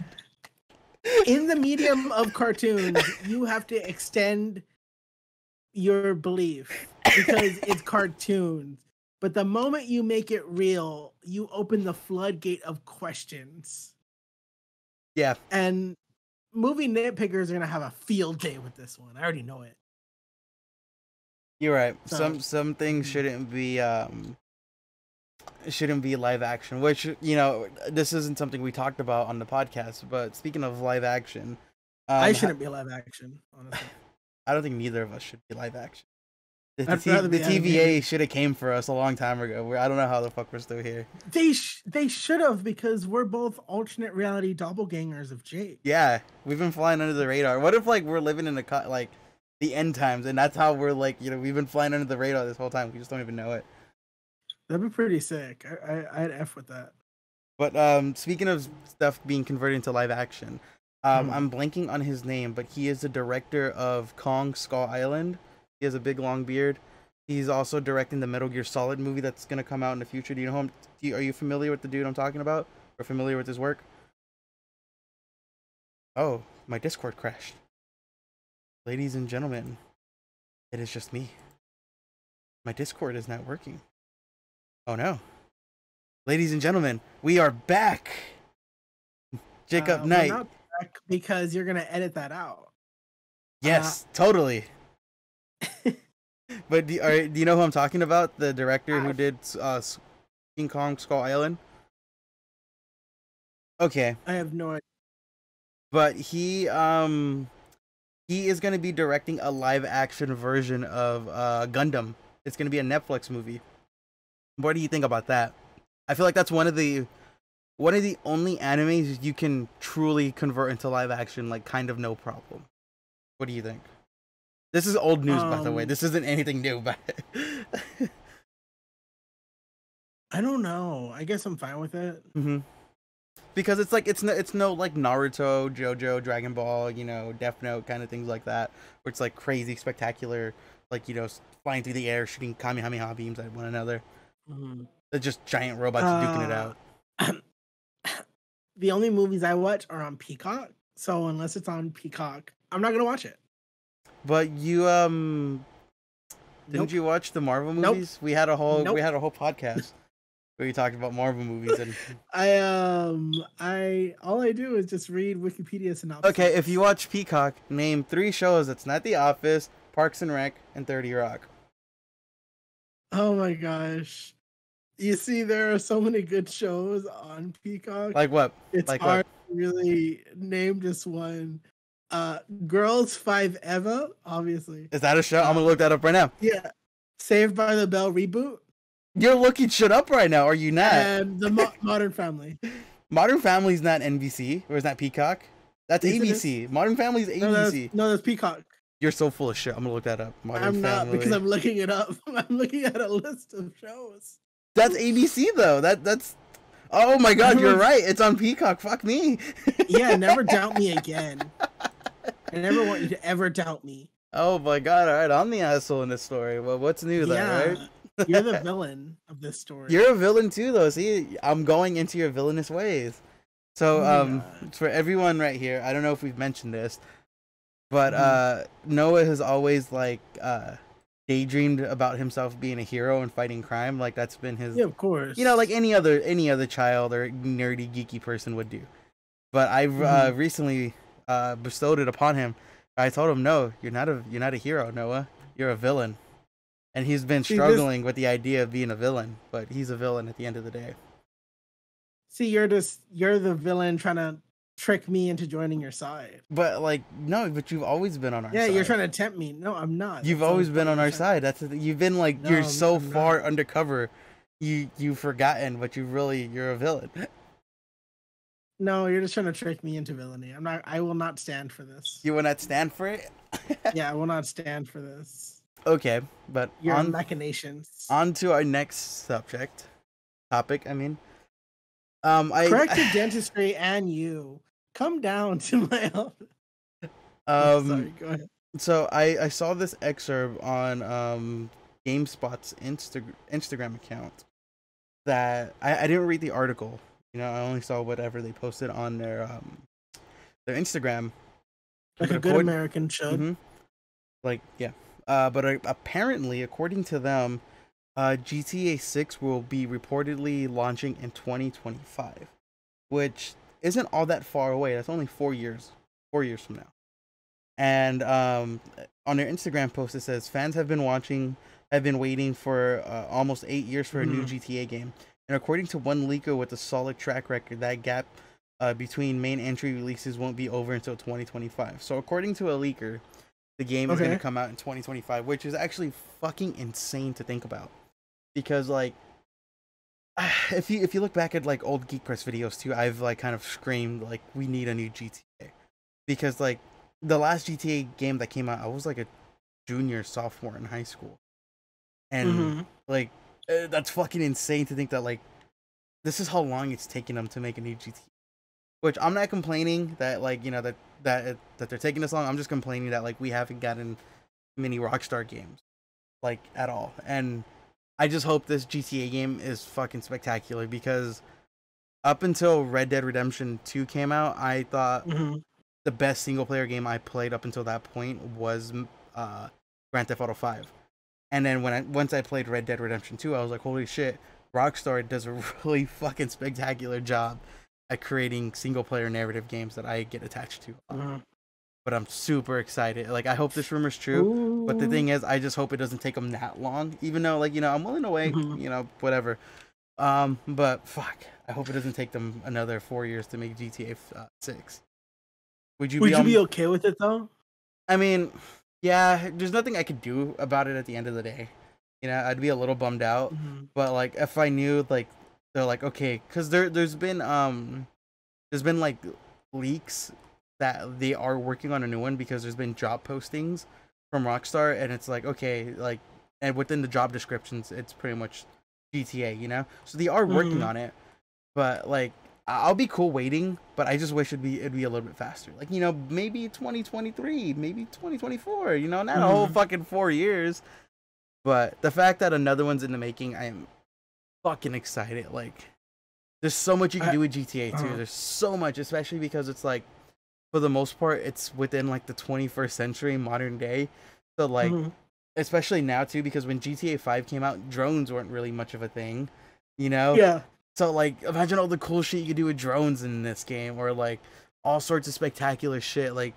S2: In the medium of cartoons, you have to extend your belief because it's cartoons. But the moment you make it real, you open the floodgate of questions.
S1: yeah.
S2: And movie nitpickers are gonna have a field day with this one. I already know it.
S1: You're right.
S2: So-
S1: some some things
S2: Mhm.
S1: shouldn't be um shouldn't be live action, which you know, this isn't something we talked about on the podcast, but speaking of live action, um,
S2: I shouldn't be live action, honestly.
S1: I don't think neither of us should be live action. The, the, T- the TVA should have came for us a long time ago. We're, I don't know how the fuck we're still here.
S2: They sh- they should have because we're both alternate reality doppelgangers of Jake.
S1: Yeah, we've been flying under the radar. What if like we're living in the co- like the end times, and that's how we're like you know we've been flying under the radar this whole time. We just don't even know it.
S2: That'd be pretty sick. I, I I'd f with that.
S1: But um, speaking of stuff being converted into live action, um,
S2: Hmm.
S1: I'm blanking on his name, but he is the director of Kong Skull Island. He has a big long beard. He's also directing the Metal Gear Solid movie that's gonna come out in the future. Do you know him? Do you, are you familiar with the dude I'm talking about, or familiar with his work? Oh, my Discord crashed. Ladies and gentlemen, it is just me. My Discord is not working. Oh no. Ladies and gentlemen, we are back. Jacob
S2: Uh,
S1: Knight.
S2: not back because you're gonna edit that out.
S1: Yes, totally. but do, are, do you know who I'm talking about? The director who did uh, King Kong Skull Island? Okay,
S2: I have no idea.
S1: but he um he is going to be directing a live action version of uh Gundam. It's going to be a Netflix movie. What do you think about that? I feel like that's one of the one of the only animes you can truly convert into live action like kind of no problem. What do you think? This is old news by the way.
S2: Um,
S1: This isn't anything new, but
S2: I don't know. I guess I'm fine with it.
S1: hmm Because it's like it's no it's no like Naruto, JoJo, Dragon Ball, you know, Death Note kind of things like that, where it's like crazy, spectacular, like you know, flying through the air, shooting Kamehameha beams at one another.
S2: Mhm.
S1: They're just giant robots duking it
S2: Uh,
S1: out.
S2: the only movies I watch are on Peacock. So unless it's on Peacock, I'm not gonna watch it.
S1: But you um didn't
S2: Nope.
S1: you watch the Marvel
S2: Nope.
S1: movies? We had a whole
S2: Nope.
S1: we had a whole podcast where we talked about Marvel movies and
S2: I um I all I do is just read Wikipedia synopsis.
S1: Okay, if you watch Peacock, name three shows that's not The Office, Parks and Rec, and 30 Rock.
S2: Oh my gosh. You see, there are so many good shows on Peacock.
S1: Like what?
S2: it's
S1: like what?
S2: hard to really name just one. Uh Girls Five Eva, obviously.
S1: Is that a show? I'm gonna look that up right now.
S2: Yeah. Saved by the Bell reboot
S1: You're looking shit up right now, are you not?
S2: and the Mo- Modern Family.
S1: Modern Family's not NBC, or is that Peacock? That's
S2: Yes, it is.
S1: ABC. Modern Family's ABC.
S2: No, that's, no, that's Peacock.
S1: You're so full of shit. I'm gonna look that up. Modern
S2: I'm not
S1: Family.
S2: because I'm looking it up. I'm looking at a list of shows.
S1: That's ABC though. That that's. Oh my god, you're right. It's on Peacock. Fuck me.
S2: Yeah, never doubt me again. I never want you to ever doubt me.
S1: Oh my god. All right, I'm the asshole in this story. Well, what's new
S2: yeah,
S1: right?
S2: you're the villain of this story.
S1: You're a villain too, though. See, I'm going into your villainous ways. So,
S2: Oh
S1: um,
S2: God.
S1: for everyone right here, I don't know if we've mentioned this, but
S2: Mhm.
S1: uh, Noah has always like uh, daydreamed about himself being a hero and fighting crime. Like that's been his,
S2: yeah, of course.
S1: you know, like any other any other child or nerdy geeky person would do. But I've uh,
S2: Mhm.
S1: recently uh, bestowed it upon him. I told him, "No, you're not a you're not a hero, Noah. You're a villain." And he's been
S2: See, this-
S1: struggling with the idea of being a villain, but he's a villain at the end of the day.
S2: see, you're just you're the villain trying to trick me into joining your side.
S1: But like, no, but you've always been on our
S2: yeah,
S1: side.
S2: you're trying to tempt me. No, I'm not.
S1: You've
S2: That's
S1: always been on our side. That's the you've been like
S2: No,
S1: you're
S2: I'm-
S1: so
S2: I'm
S1: far
S2: not.
S1: undercover. You you've forgotten, but you really you're a villain.
S2: No, you're just trying to trick me into villainy. I'm not. I will not stand for this.
S1: You will not stand for it.
S2: yeah, I will not stand for this.
S1: Okay, but
S2: Your
S1: on
S2: machinations.
S1: on to our next subject topic. I mean, um, I
S2: Corrective dentistry and you come down to my office.
S1: um
S2: Sorry, go ahead.
S1: so I I saw this excerpt on um GameSpot's Insta- Instagram account that I, I didn't read the article. You know, I only saw whatever they posted on their um their Instagram.
S2: Like
S1: But
S2: a good American should.
S1: Mhm. Like yeah, uh, but uh, apparently, according to them, uh, GTA Six will be reportedly launching in 2025, which isn't all that far away. That's only four years, four years from now. And um, on their Instagram post, it says fans have been watching, have been waiting for uh, almost eight years for a new
S2: Mhm.
S1: GTA game. And according to one leaker with a solid track record, that gap uh, between main entry releases won't be over until 2025. So according to a leaker, the game is going to come out in 2025, which is actually fucking insane to think about. Because like if you if you look back at like old Geek Press videos too, I've like kind of screamed like we need a new GTA. Because like the last GTA game that came out, I was like a junior sophomore in high school. And
S2: Mhm.
S1: like uh, that's fucking insane to think that like this is how long it's taken them to make a new GTA. Which I'm not complaining that like you know that that it, that they're taking this long. I'm just complaining that like we haven't gotten many Rockstar games like at all. And I just hope this GTA game is fucking spectacular because up until Red Dead Redemption 2 came out, I thought
S2: Mhm.
S1: the best single player game I played up until that point was uh, Grand Theft Auto 5. And then when I once I played Red Dead Redemption 2, I was like, holy shit, Rockstar does a really fucking spectacular job at creating single player narrative games that I get attached to.
S2: Mhm.
S1: But I'm super excited. Like I hope this rumor's true. But the thing is, I just hope it doesn't take them that long. Even though, like you know, I'm willing to wait.
S2: Mhm.
S1: You know, whatever. Um, but fuck, I hope it doesn't take them another four years to make GTA uh, Six. Would you
S2: would
S1: be?
S2: you
S1: on-
S2: be okay with it though?
S1: I mean, yeah. There's nothing I could do about it at the end of the day. You know, I'd be a little bummed out.
S2: Mhm.
S1: But like, if I knew, like, they're like, okay, because there, there's been, um, there's been like leaks that they are working on a new one because there's been job postings from Rockstar, and it's like, okay, like, and within the job descriptions, it's pretty much GTA, you know. So they are working
S2: Mhm.
S1: on it, but like, I'll be cool waiting, but I just wish it'd be it'd be a little bit faster. Like, you know, maybe 2023, maybe 2024. You know, not a whole
S2: Mhm.
S1: fucking four years. But the fact that another one's in the making, I am fucking excited. Like, there's so much you can
S2: I-
S1: do with GTA too.
S2: uh-huh.
S1: There's so much, especially because it's like, for the most part, it's within like the 21st century, modern day. So like,
S2: Mhm.
S1: especially now too, because when GTA 5 came out, drones weren't really much of a thing. You know?
S2: yeah.
S1: So like, imagine all the cool shit you could do with drones in this game, or like all sorts of spectacular shit. Like,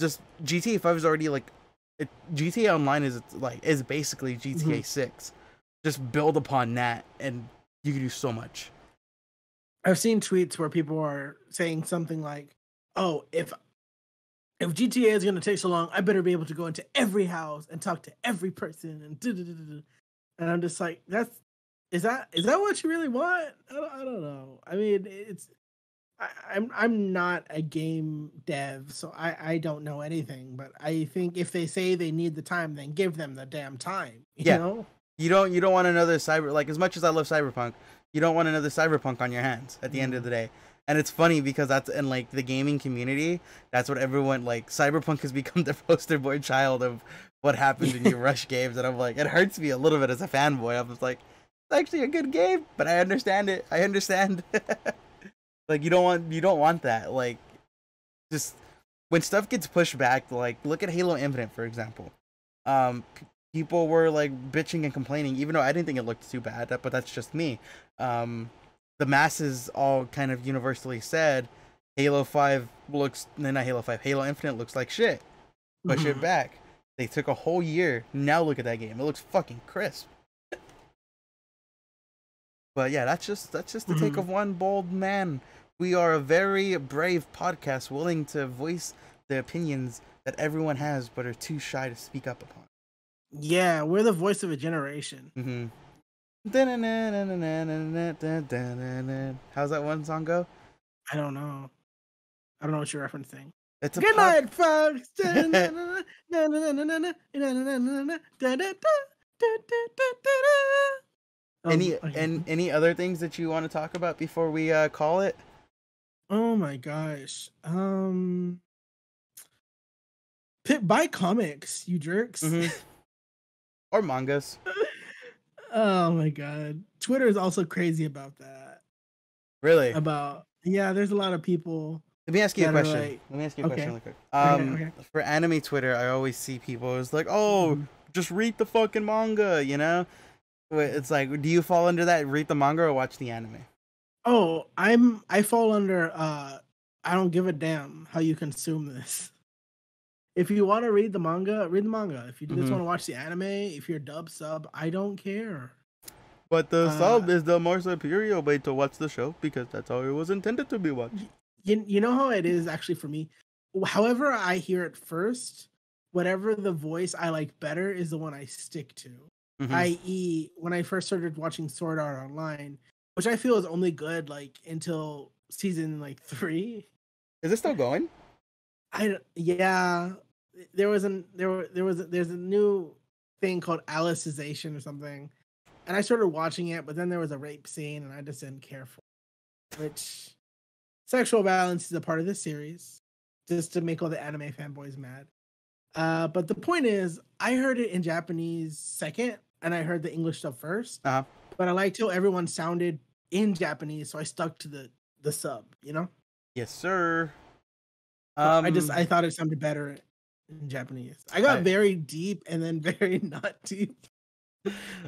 S1: just GTA Five is already like, it, GTA Online is like is basically GTA
S2: Mhm.
S1: Six. Just build upon that, and you can do so much.
S2: I've seen tweets where people are saying something like, "Oh, if if GTA is going to take so long, I better be able to go into every house and talk to every person." And da-da-da-da-da." and I'm just like, "That's is that is that what you really want?" I don't, I don't know. I mean, it's I, I'm I'm not a game dev, so I I don't know anything. But I think if they say they need the time, then give them the damn time. You
S1: Yeah.
S2: know?
S1: You don't you don't want another cyber like as much as I love Cyberpunk, you don't want another Cyberpunk on your hands at the end of mm. the day. And it's funny because that's in like the gaming community, that's what everyone like Cyberpunk has become the poster boy child of what happens when you rush games and I'm like it hurts me a little bit as a fanboy. I'm just like it's actually a good game, but I understand it. I understand. like you don't want you don't want that. Like just when stuff gets pushed back, like look at Halo Infinite for example. Um people were like bitching and complaining even though I didn't think it looked too bad, but that's just me. Um the masses all kind of universally said Halo 5 looks no, not Halo 5, Halo Infinite looks like shit. Push it
S2: Mhm.
S1: back. They took a whole year. Now look at that game. It looks fucking crisp. But yeah, that's just that's just the take
S2: Mhm.
S1: of one bold man. We are a very brave podcast, willing to voice the opinions that everyone has, but are too shy to speak up upon.
S2: Yeah, we're the voice of a generation.
S1: Mm-hmm. How's that one song go?
S2: I don't know. I don't know what you're referencing.
S1: It's a
S2: Good
S1: pop-
S2: night, folks.
S1: Any and any other things that you want to talk about before we uh, call it?
S2: oh my gosh. Um buy comics, you jerks.
S1: Mhm. or mangas.
S2: Oh my god. Twitter is also crazy about that.
S1: Really?
S2: About yeah, there's a lot of people.
S1: Let me ask you a question.
S2: like-
S1: Let me ask you a
S2: okay.
S1: question really quick. Um,
S2: okay.
S1: for anime Twitter, I always see people it's like, "Oh,
S2: Mhm.
S1: just read the fucking manga," you know? It's like, do you fall under that? Read the manga or watch the anime?
S2: Oh, I'm I fall under uh I don't give a damn how you consume this. If you want to read the manga, read the manga. If you just
S1: Mhm.
S2: want to watch the anime, if you're dub sub, I don't care.
S1: But the
S2: Uh,
S1: sub is the more superior way to watch the show because that's how it was intended to be watched.
S2: You, you know how it is actually for me. However, I hear it first, whatever the voice I like better is the one I stick to.
S1: Mhm.
S2: i.e., when I first started watching Sword Art Online, which I feel is only good like until season like three.
S1: is it still going?
S2: I yeah, there was an there there was there's a new thing called Alicization or something, and I started watching it, but then there was a rape scene, and I just didn't care for. It, which sexual violence is a part of this series, just to make all the anime fanboys mad. Uh, but the point is, I heard it in Japanese second, and I heard the English stuff 1st
S1: Uh-huh.
S2: But I liked how everyone sounded in Japanese, so I stuck to the the sub. You know.
S1: Yes, sir.
S2: So I just
S1: Um,
S2: I thought it sounded better in Japanese. I got
S1: I-
S2: very deep and then very not deep.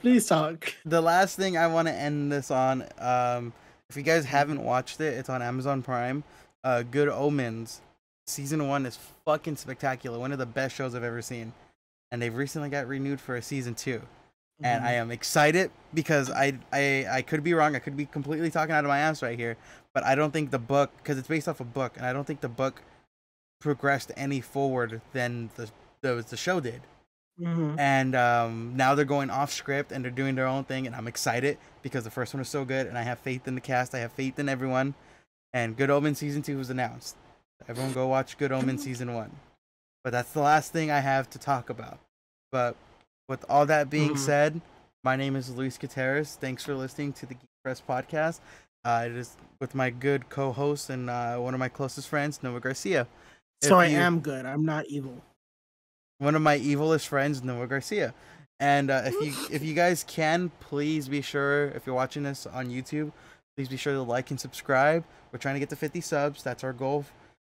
S2: Please talk.
S1: the last thing I want to end this on, um, if you guys haven't watched it, it's on Amazon Prime. Uh, Good Omens, season one is fucking spectacular. One of the best shows I've ever seen, and they've recently got renewed for a season two. And I am excited because I, I I could be wrong. I could be completely talking out of my ass right here, but I don't think the book because it's based off a book, and I don't think the book progressed any forward than the the, the show did.
S2: Mhm.
S1: and um, now they're going off script and they're doing their own thing and i'm excited because the first one was so good and i have faith in the cast i have faith in everyone. And good omen season two was announced. Everyone go watch good omen season one. But that's the last thing i have to talk about. But with all that being
S2: Mhm.
S1: said my name is luis Gutierrez. thanks for listening to the geek press podcast. Uh, it is with my good co-host and uh, one of my closest friends noah garcia
S2: So I
S1: you-
S2: am good. I'm not evil.
S1: one of my evilest friends, Noah Garcia. And uh, if you if you guys can, please be sure if you're watching this on YouTube, please be sure to like and subscribe. We're trying to get to 50 subs. That's our goal.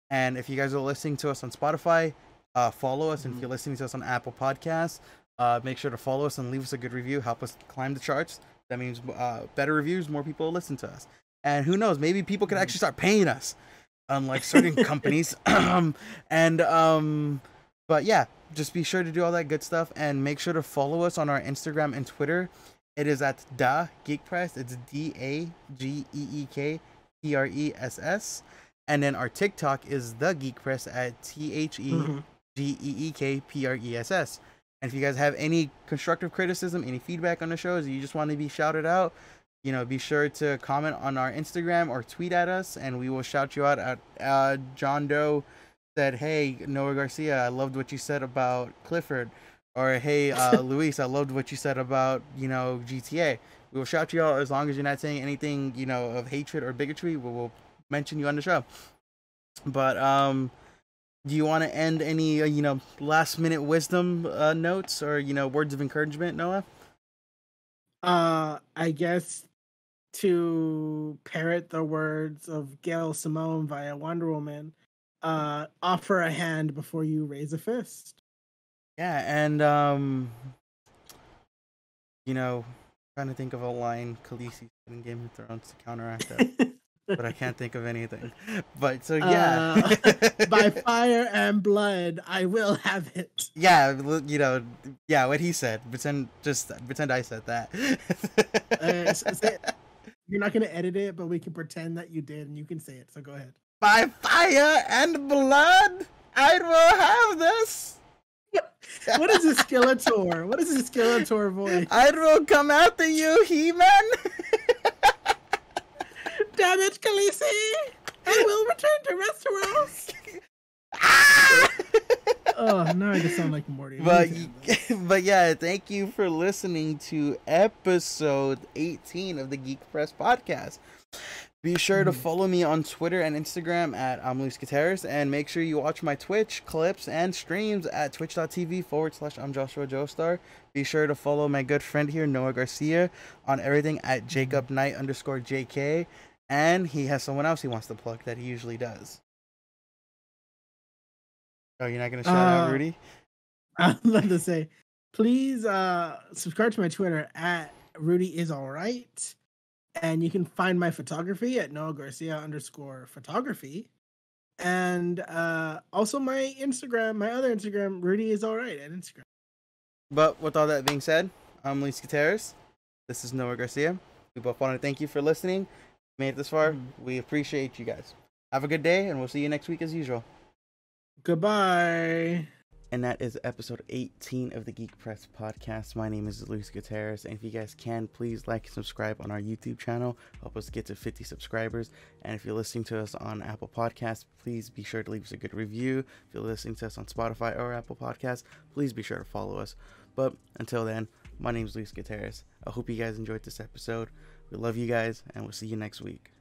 S1: And if you guys are listening to us on Spotify, uh, follow us. And if
S2: Mhm.
S1: you're listening to us on Apple Podcasts, uh, make sure to follow us and leave us a good review. Help us climb the charts. That means uh, better reviews, more people will listen to us. And who knows, maybe people could
S2: Mhm.
S1: actually start paying us, unlike certain companies. and um, but yeah, just be sure to do all that good stuff and make sure to follow us on our Instagram and Twitter. It is at Da Geek Press. It's D A G E E K P R E S S. And then our TikTok is The Geek Press at T H E. G E E K P R E S S. And if you guys have any constructive criticism, any feedback on the shows, you just want to be shouted out, you know, be sure to comment on our Instagram or tweet at us, and we will shout you out. At uh, John Doe said, "Hey Noah Garcia, I loved what you said about Clifford," or "Hey uh, Luis, I loved what you said about you know GTA." We will shout you out as long as you're not saying anything you know of hatred or bigotry. We will mention you on the show. But um, do you want to end any uh, you know last minute wisdom uh, notes or you know words of encouragement, Noah?
S2: Uh, I guess to parrot the words of Gail Simone via Wonder Woman, uh, offer a hand before you raise a fist.
S1: Yeah, and um, you know, trying to think of a line Khaleesi in Game of Thrones to counteract that, but I can't think of anything. But so yeah,
S2: Uh, By fire and blood, I will have it.
S1: yeah, you know, yeah, what he said. Pretend, just pretend I said that.
S2: Uh, s- say- you're not gonna edit it, but we can pretend that you did, and you can say it. So go ahead.
S1: By fire and blood, I will have this.
S2: What is a Skeletor? What is a Skeletor voice?
S1: I will come after you, He-Man.
S2: Damn it, Khaleesi! I will return to Westeros.
S1: Ah!
S2: Oh, now I just sound like Morty.
S1: but
S2: Please
S1: y-
S2: end this.
S1: but yeah, thank you for listening to episode 18 of the Geek Press podcast. Be sure to
S2: Mhm.
S1: follow me on Twitter and Instagram at I'm Luis Gutierrez, and make sure you watch my Twitch clips and streams at twitch.tv forward slash I'm Joshua Joestar. Be sure to follow my good friend here, Noah Garcia, on everything at Jacob Knight underscore JK, and he has someone else he wants to plug that he usually does. Oh, you're not gonna shout out
S2: Uh,
S1: Rudy?
S2: I was about to say, please uh subscribe to my Twitter at Rudy is all right. And you can find my photography at Noah Garcia underscore photography. And uh also my Instagram, my other Instagram, Rudy is all right at Instagram.
S1: But with all that being said, I'm Luis Gutierrez. This is Noah Garcia. We both want to thank you for listening. Made it this far.
S2: Mhm.
S1: We appreciate you guys. Have a good day, and we'll see you next week as usual.
S2: Goodbye.
S1: And that is episode 18 of the Geek Press podcast. My name is Luis Gutierrez. And if you guys can, please like and subscribe on our YouTube channel. Help us get to 50 subscribers. And if you're listening to us on Apple Podcasts, please be sure to leave us a good review. If you're listening to us on Spotify or Apple Podcasts, please be sure to follow us. But until then, my name is Luis Gutierrez. I hope you guys enjoyed this episode. We love you guys, and we'll see you next week.